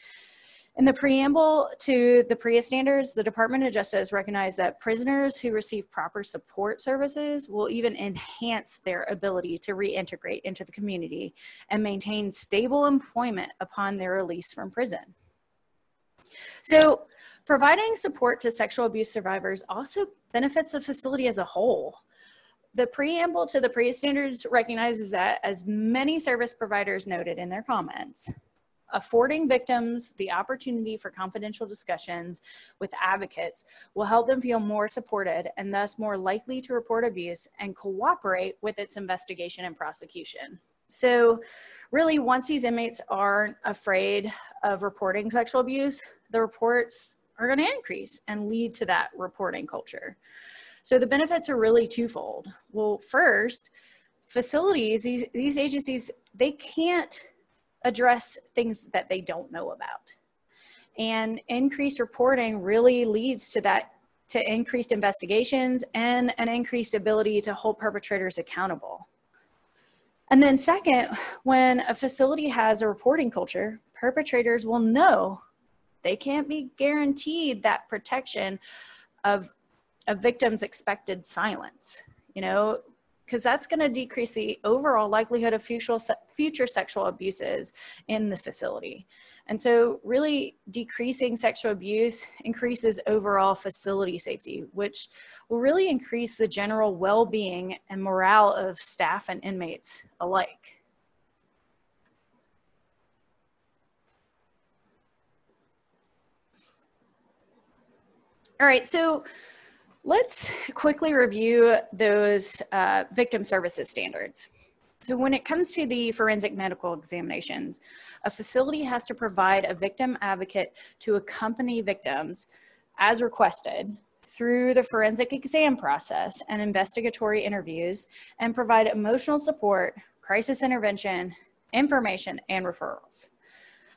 In the preamble to the PREA standards, the Department of Justice recognized that prisoners who receive proper support services will even enhance their ability to reintegrate into the community and maintain stable employment upon their release from prison. So providing support to sexual abuse survivors also benefits the facility as a whole. The preamble to the PREA standards recognizes that as many service providers noted in their comments, affording victims the opportunity for confidential discussions with advocates will help them feel more supported and thus more likely to report abuse and cooperate with its investigation and prosecution. So, really, once these inmates aren't afraid of reporting sexual abuse, the reports are going to increase and lead to that reporting culture. So, the benefits are really twofold. Well, first, facilities, these, these agencies, they can't address things that they don't know about. And increased reporting really leads to that to increased investigations and an increased ability to hold perpetrators accountable. And then second, when a facility has a reporting culture, perpetrators will know they can't be guaranteed that protection of a victim's expected silence. You know, because that's going to decrease the overall likelihood of future, future sexual abuses in the facility. And so, really, decreasing sexual abuse increases overall facility safety, which will really increase the general well being and morale of staff and inmates alike. All right, so Let's quickly review those uh, victim services standards. So when it comes to the forensic medical examinations, a facility has to provide a victim advocate to accompany victims as requested through the forensic exam process and investigatory interviews and provide emotional support, crisis intervention, information, and referrals.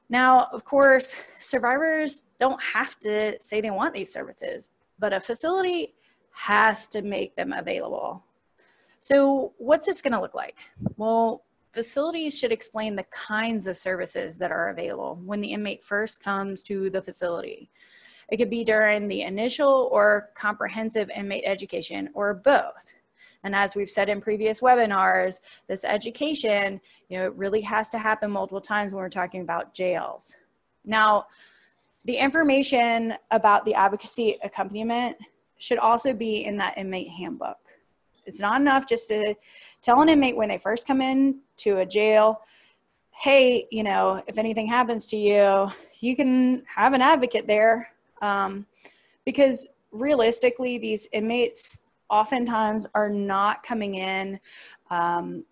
Now, of course, survivors don't have to say they want these services, but a facility has to make them available. So, what's this going to look like? Well, facilities should explain the kinds of services that are available when the inmate first comes to the facility. It could be during the initial or comprehensive inmate education or both. And as we've said in previous webinars, this education, you know, it really has to happen multiple times when we're talking about jails. Now, the information about the advocacy accompaniment should also be in that inmate handbook. It's not enough just to tell an inmate when they first come in to a jail, hey, you know, if anything happens to you, you can have an advocate there. Um, because realistically, these inmates oftentimes are not coming in um,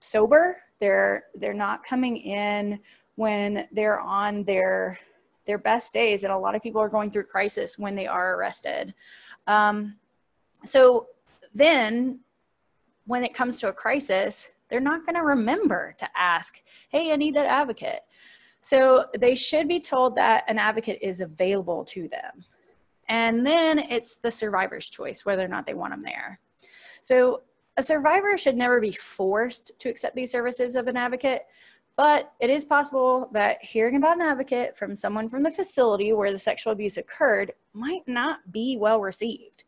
sober. They're they're not coming in when they're on their their best days and a lot of people are going through crisis when they are arrested um, so then when it comes to a crisis they're not going to remember to ask hey i need that advocate. So they should be told that an advocate is available to them. And then it's the survivor's choice whether or not they want them there. So a survivor should never be forced to accept these services of an advocate But it is possible that hearing about an advocate from someone from the facility where the sexual abuse occurred might not be well received.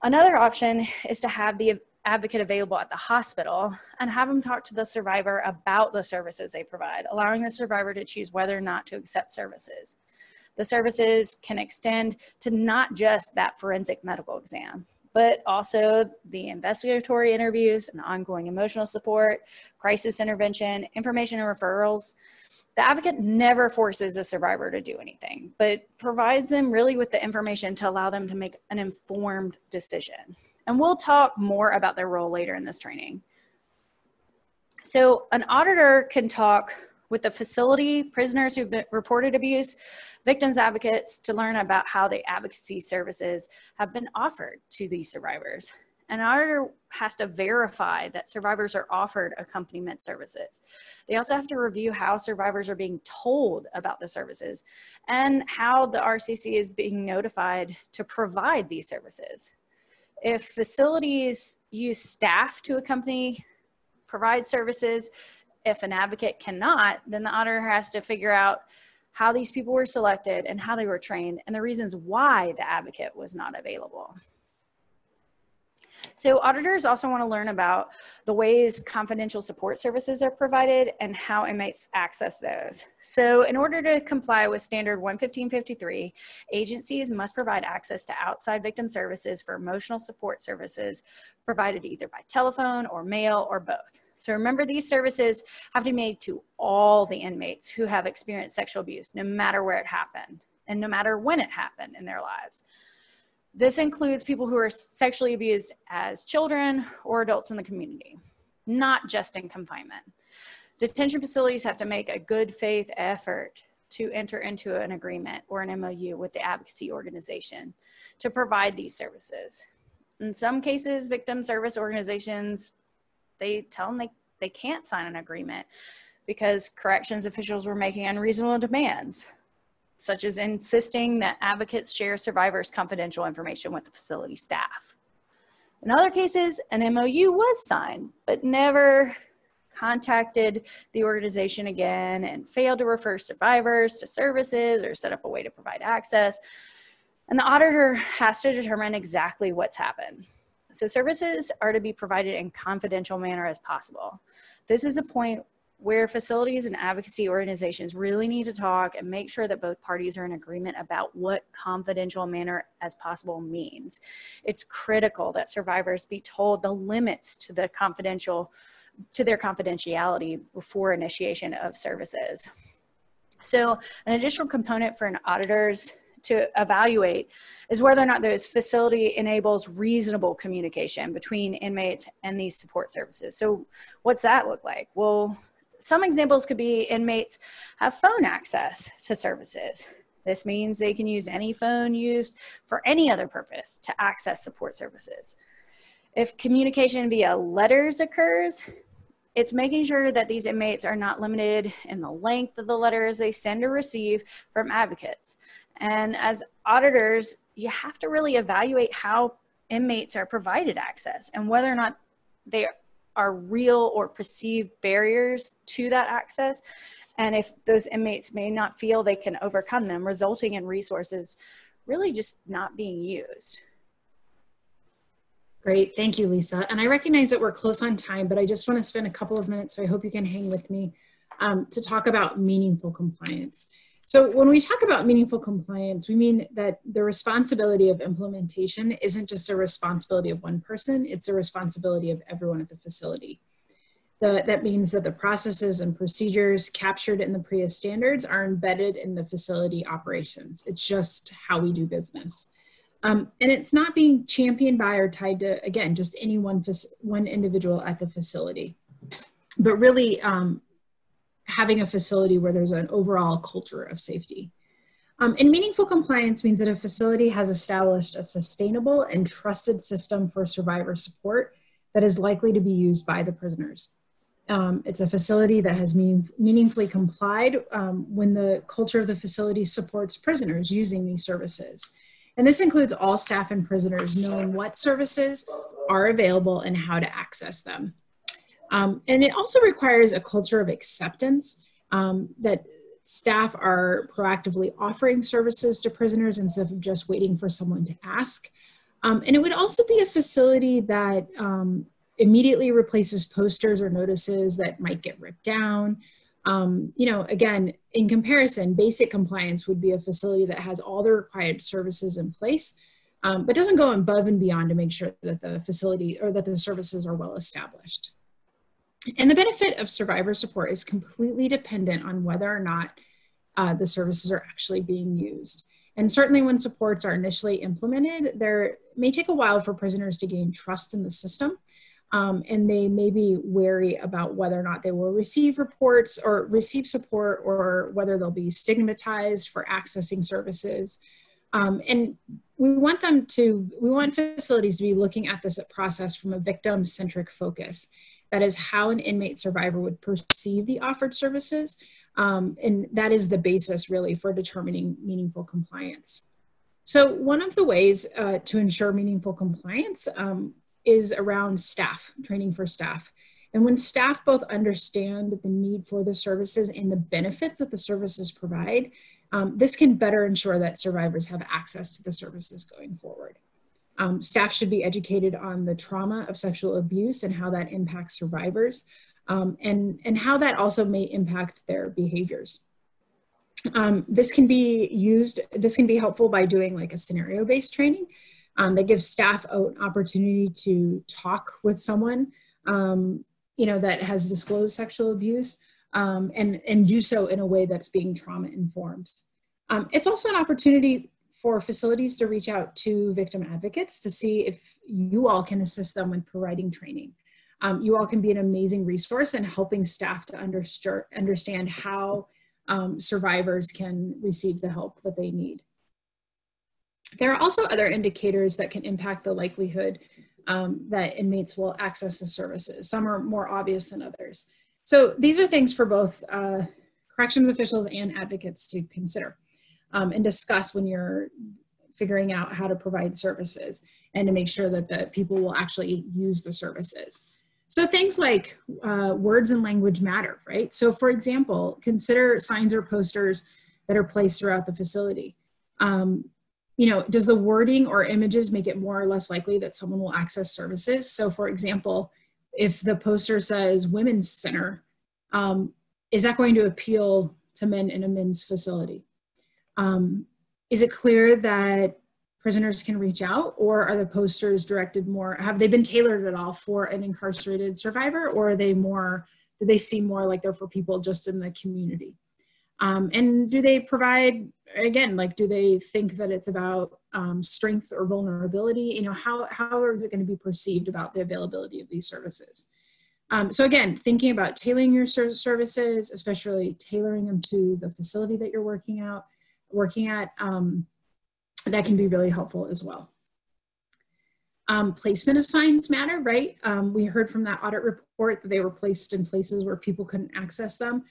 Another option is to have the advocate available at the hospital and have them talk to the survivor about the services they provide, allowing the survivor to choose whether or not to accept services. The services can extend to not just that forensic medical exam, but also the investigatory interviews and ongoing emotional support, crisis intervention, information and referrals. The advocate never forces a survivor to do anything, but provides them really with the information to allow them to make an informed decision. And we'll talk more about their role later in this training. So an auditor can talk with the facility, prisoners who've reported abuse, victims advocates to learn about how the advocacy services have been offered to these survivors. An auditor has to verify that survivors are offered accompaniment services. They also have to review how survivors are being told about the services and how the RCC is being notified to provide these services. If facilities use staff to accompany, provide services, if an advocate cannot, then the auditor has to figure out how these people were selected and how they were trained and the reasons why the advocate was not available. So auditors also want to learn about the ways confidential support services are provided and how inmates access those. So in order to comply with standard 11553, agencies must provide access to outside victim services for emotional support services provided either by telephone or mail or both. So remember these services have to be made to all the inmates who have experienced sexual abuse, no matter where it happened and no matter when it happened in their lives. This includes people who are sexually abused as children or adults in the community, not just in confinement. Detention facilities have to make a good faith effort to enter into an agreement or an MOU with the advocacy organization to provide these services. In some cases, victim service organizations, they tell them they, they can't sign an agreement because corrections officials were making unreasonable demands such as insisting that advocates share survivors' confidential information with the facility staff. In other cases, an MOU was signed, but never contacted the organization again and failed to refer survivors to services or set up a way to provide access. And the auditor has to determine exactly what's happened. So services are to be provided in confidential manner as possible. This is a point where facilities and advocacy organizations really need to talk and make sure that both parties are in agreement about what confidential manner as possible means. It's critical that survivors be told the limits to the confidential to their confidentiality before initiation of services. So an additional component for an auditor's to evaluate is whether or not this facility enables reasonable communication between inmates and these support services. So what's that look like? Well, some examples could be inmates have phone access to services. This means they can use any phone used for any other purpose to access support services. If communication via letters occurs, it's making sure that these inmates are not limited in the length of the letters they send or receive from advocates. And as auditors, you have to really evaluate how inmates are provided access and whether or not they are real or perceived barriers to that access and if those inmates may not feel they can overcome them resulting in resources really just not being used
Great, thank you, Lisa. And I recognize that we're close on time, but I just want to spend a couple of minutes, so I hope you can hang with me um, to talk about meaningful compliance. So when we talk about meaningful compliance, we mean that the responsibility of implementation isn't just a responsibility of one person, it's a responsibility of everyone at the facility. The, that means that the processes and procedures captured in the PREA standards are embedded in the facility operations. It's just how we do business. Um, and it's not being championed by or tied to, again, just any one, one individual at the facility, but really um, having a facility where there's an overall culture of safety. Um, and meaningful compliance means that a facility has established a sustainable and trusted system for survivor support that is likely to be used by the prisoners. Um, it's a facility that has meaning, meaningfully complied um, when the culture of the facility supports prisoners using these services. And this includes all staff and prisoners knowing what services are available and how to access them. Um, and it also requires a culture of acceptance um, that staff are proactively offering services to prisoners instead of just waiting for someone to ask. Um, and it would also be a facility that um, immediately replaces posters or notices that might get ripped down. Um, you know, again, in comparison, basic compliance would be a facility that has all the required services in place, um, but doesn't go above and beyond to make sure that the facility or that the services are well established. And the benefit of survivor support is completely dependent on whether or not uh, the services are actually being used. And certainly when supports are initially implemented, there may take a while for prisoners to gain trust in the system um, and they may be wary about whether or not they will receive reports or receive support or whether they'll be stigmatized for accessing services. Um, and we want them to, we want facilities to be looking at this process from a victim centric focus. That is how an inmate survivor would perceive the offered services. Um, and that is the basis really for determining meaningful compliance. So one of the ways uh, to ensure meaningful compliance um, is around staff, training for staff. And when staff both understand the need for the services and the benefits that the services provide, um, this can better ensure that survivors have access to the services going forward. Um, staff should be educated on the trauma of sexual abuse and how that impacts survivors um, and, and how that also may impact their behaviors. Um, this can be used, this can be helpful by doing like a scenario-based training um, that gives staff an opportunity to talk with someone, um, you know, that has disclosed sexual abuse um, and, and do so in a way that's being trauma informed. Um, it's also an opportunity for facilities to reach out to victim advocates to see if you all can assist them with providing training. Um, you all can be an amazing resource in helping staff to understand how um, survivors can receive the help that they need. There are also other indicators that can impact the likelihood um, that inmates will access the services. Some are more obvious than others. So these are things for both uh, corrections officials and advocates to consider um, and discuss when you're figuring out how to provide services and to make sure that the people will actually use the services. So things like uh, words and language matter, right? So for example, consider signs or posters that are placed throughout the facility. Um, you know, does the wording or images make it more or less likely that someone will access services? So for example, if the poster says women's center, um, is that going to appeal to men in a men's facility? Um, is it clear that prisoners can reach out or are the posters directed more, have they been tailored at all for an incarcerated survivor or are they more, do they seem more like they're for people just in the community? Um, and do they provide, again, like, do they think that it's about um, strength or vulnerability? You know, how, how is it going to be perceived about the availability of these services? Um, so again, thinking about tailoring your services, especially tailoring them to the facility that you're working out, working at, um, that can be really helpful as well. Um, placement of signs matter, right? Um, we heard from that audit report that they were placed in places where people couldn't access them.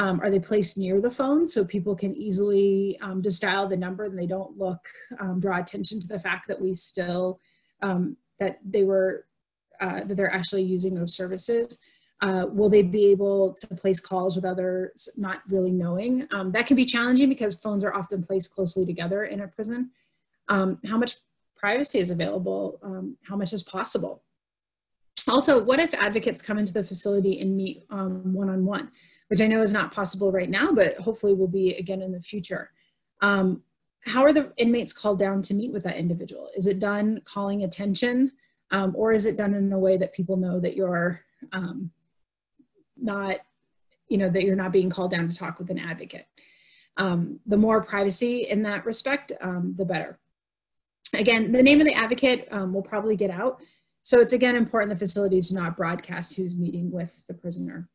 Um, are they placed near the phone so people can easily um, just dial the number and they don't look, um, draw attention to the fact that we still, um, that they were, uh, that they're actually using those services? Uh, will they be able to place calls with others not really knowing? Um, that can be challenging because phones are often placed closely together in a prison. Um, how much privacy is available? how much is possible? Also, what if advocates come into the facility and meet one-on-one? -on -one? Which I know is not possible right now, but hopefully will be again in the future. Um, how are the inmates called down to meet with that individual? Is it done calling attention um, or is it done in a way that people know that you're um, not, you know, that you're not being called down to talk with an advocate? Um, the more privacy in that respect, um, the better. Again, the name of the advocate um, will probably get out. So it's again important the facilities do not broadcast who's meeting with the prisoner.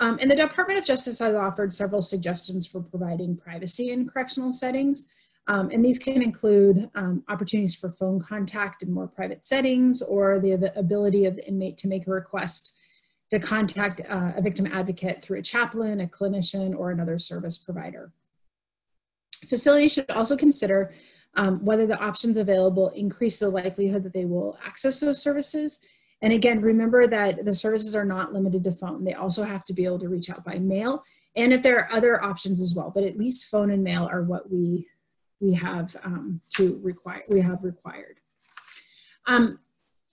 Um, and the Department of Justice has offered several suggestions for providing privacy in correctional settings. Um, and these can include um, opportunities for phone contact in more private settings or the ability of the inmate to make a request to contact uh, a victim advocate through a chaplain, a clinician, or another service provider. Facilities should also consider um, whether the options available increase the likelihood that they will access those services And again, remember that the services are not limited to phone. They also have to be able to reach out by mail. And if there are other options as well, but at least phone and mail are what we we have um, to require we have required. Um,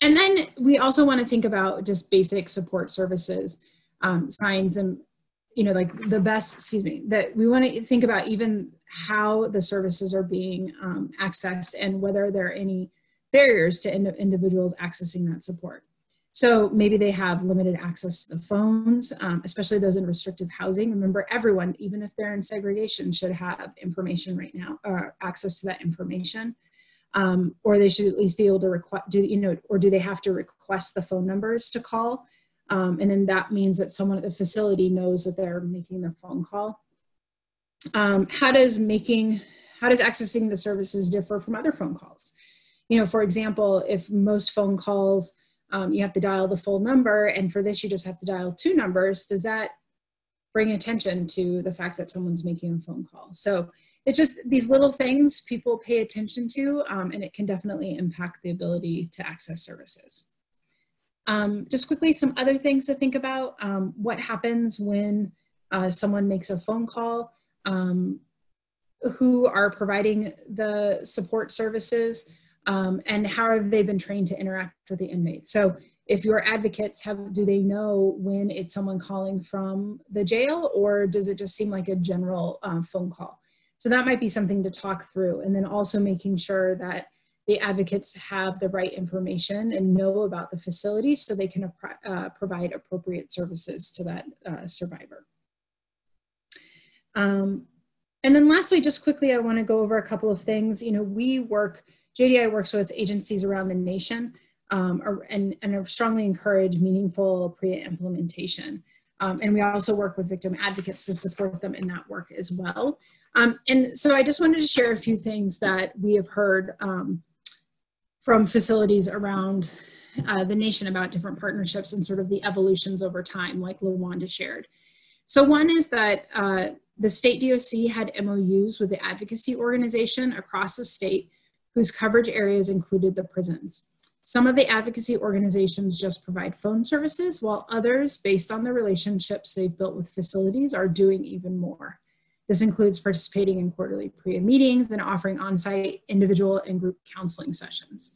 and then we also want to think about just basic support services, um, signs and you know like the best excuse me that we want to think about even how the services are being um, accessed and whether there are any barriers to ind individuals accessing that support. So maybe they have limited access to the phones, um, especially those in restrictive housing. Remember, everyone, even if they're in segregation, should have information right now, or access to that information. Um, or they should at least be able to request, do you know, or do they have to request the phone numbers to call? Um, and then that means that someone at the facility knows that they're making the phone call. Um, how does making, how does accessing the services differ from other phone calls? You know, for example, if most phone calls um, you have to dial the full number and for this you just have to dial two numbers. Does that bring attention to the fact that someone's making a phone call? So it's just these little things people pay attention to um, and it can definitely impact the ability to access services. Um, just quickly some other things to think about um, what happens when uh, someone makes a phone call. Um, who are providing the support services um, and how have they been trained to interact with the inmates. So if your advocates have, do they know when it's someone calling from the jail or does it just seem like a general um, phone call? So that might be something to talk through. And then also making sure that the advocates have the right information and know about the facility so they can uh, provide appropriate services to that uh, survivor. Um, and then lastly, just quickly, I wanna go over a couple of things. You know, we work JDI works with agencies around the nation um, and, and strongly encourage meaningful PREA implementation. Um, and we also work with victim advocates to support them in that work as well. Um, and so I just wanted to share a few things that we have heard um, from facilities around uh, the nation about different partnerships and sort of the evolutions over time, like LaWanda shared. So one is that uh, the state DOC had MOUs with the advocacy organization across the state whose coverage areas included the prisons. Some of the advocacy organizations just provide phone services, while others, based on the relationships they've built with facilities, are doing even more. This includes participating in quarterly PREA meetings and offering on-site individual and group counseling sessions.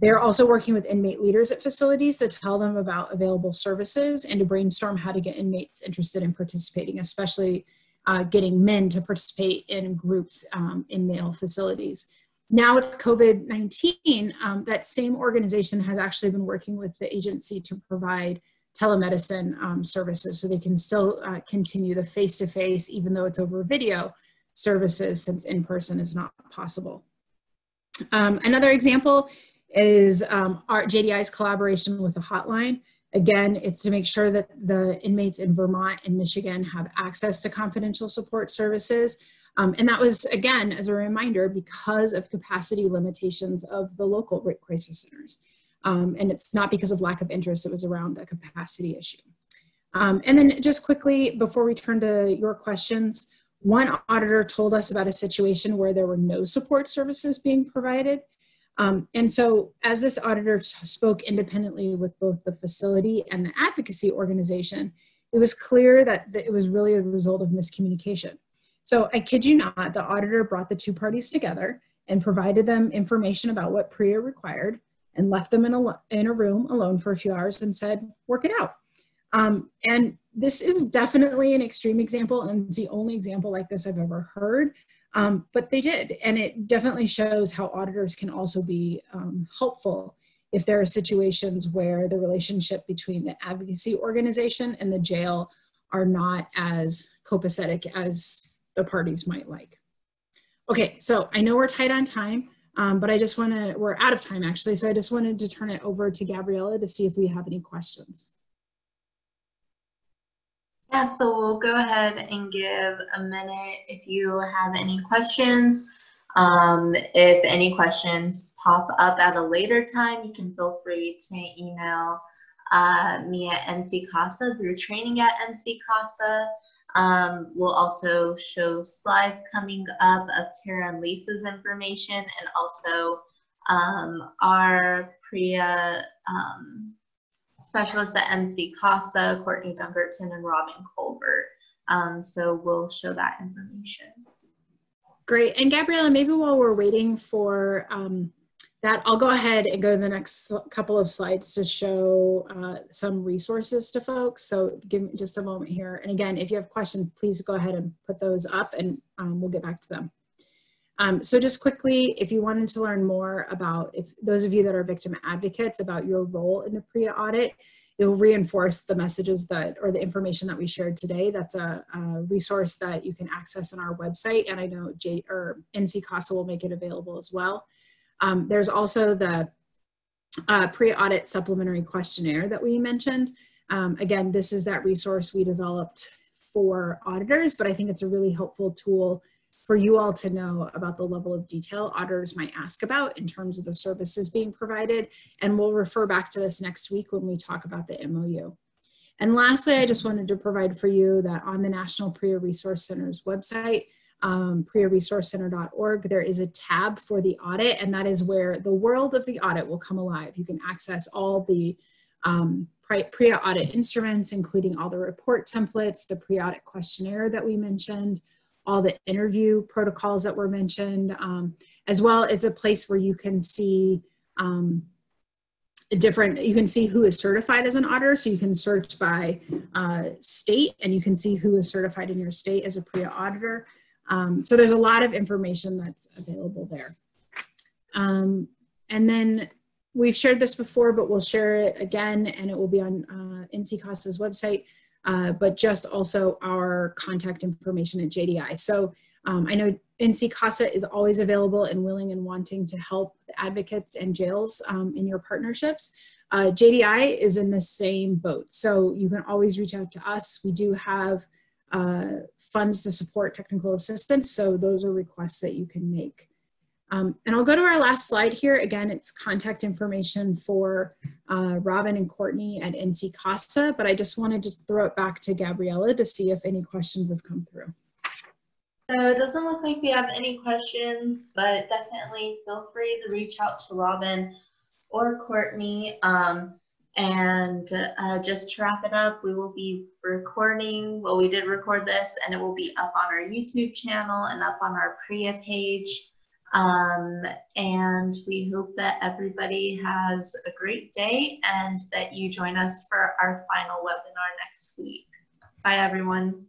They are also working with inmate leaders at facilities to tell them about available services and to brainstorm how to get inmates interested in participating, especially uh, getting men to participate in groups um, in male facilities. Now with COVID-19, um, that same organization has actually been working with the agency to provide telemedicine um, services so they can still uh, continue the face-to-face -face, even though it's over video services since in-person is not possible. Um, another example is um, our JDI's collaboration with the hotline. Again, it's to make sure that the inmates in Vermont and Michigan have access to confidential support services um, and that was, again, as a reminder, because of capacity limitations of the local rape crisis centers. Um, and it's not because of lack of interest, it was around a capacity issue. Um, and then just quickly, before we turn to your questions, one auditor told us about a situation where there were no support services being provided. Um, and so as this auditor spoke independently with both the facility and the advocacy organization, it was clear that it was really a result of miscommunication. So I kid you not, the auditor brought the two parties together and provided them information about what PREA required and left them in a, in a room alone for a few hours and said, work it out. Um, and this is definitely an extreme example and it's the only example like this I've ever heard. Um, but they did, and it definitely shows how auditors can also be um, helpful if there are situations where the relationship between the advocacy organization and the jail are not as copacetic as the parties might like. Okay, so I know we're tight on time, um, but I just want to, we're out of time actually, so I just wanted to turn it over to Gabriella to see if we have any questions.
Yeah, so we'll go ahead and give a minute if you have any questions. Um, if any questions pop up at a later time, you can feel free to email uh, me at NCCASA through training at NCCASA. Um, we'll also show slides coming up of Tara and Lisa's information and also um, our PREA um, specialists at NCCASA, Courtney Dunkerton, and Robin Colbert. Um, so we'll show that information.
Great. And Gabriella, maybe while we're waiting for um, that, I'll go ahead and go to the next couple of slides to show uh, some resources to folks. So give me just a moment here. And again, if you have questions, please go ahead and put those up and um, we'll get back to them. Um, so just quickly, if you wanted to learn more about, if those of you that are victim advocates about your role in the PREA audit, it will reinforce the messages that, or the information that we shared today. That's a, a resource that you can access on our website. And I know J, or NCCASA will make it available as well. Um, there's also the uh, PREA audit supplementary questionnaire that we mentioned. Um, again, this is that resource we developed for auditors, but I think it's a really helpful tool for you all to know about the level of detail auditors might ask about in terms of the services being provided. And we'll refer back to this next week when we talk about the MOU. And lastly, I just wanted to provide for you that on the National PREA Resource Center's website, um, PREAResourceCenter.org, there is a tab for the audit, and that is where the world of the audit will come alive. You can access all the um, PREA audit instruments, including all the report templates, the PREA audit questionnaire that we mentioned, all the interview protocols that were mentioned, um, as well as a place where you can see um, different, you can see who is certified as an auditor. So you can search by uh, state and you can see who is certified in your state as a PREA auditor. Um, so there's a lot of information that's available there. Um, and then we've shared this before, but we'll share it again and it will be on uh, NCCASA's website uh, but just also our contact information at JDI. So um, I know NCCASA is always available and willing and wanting to help advocates and jails um, in your partnerships. Uh, JDI is in the same boat. So you can always reach out to us. We do have uh, funds to support technical assistance. So those are requests that you can make. Um, and I'll go to our last slide here. Again, it's contact information for uh, Robin and Courtney at NCCASA, but I just wanted to throw it back to Gabriella to see if any questions have come through.
So it doesn't look like we have any questions, but definitely feel free to reach out to Robin or Courtney. Um, and uh, just to wrap it up, we will be recording, well, we did record this and it will be up on our YouTube channel and up on our PREA page. Um, and we hope that everybody has a great day and that you join us for our final webinar next week. Bye, everyone.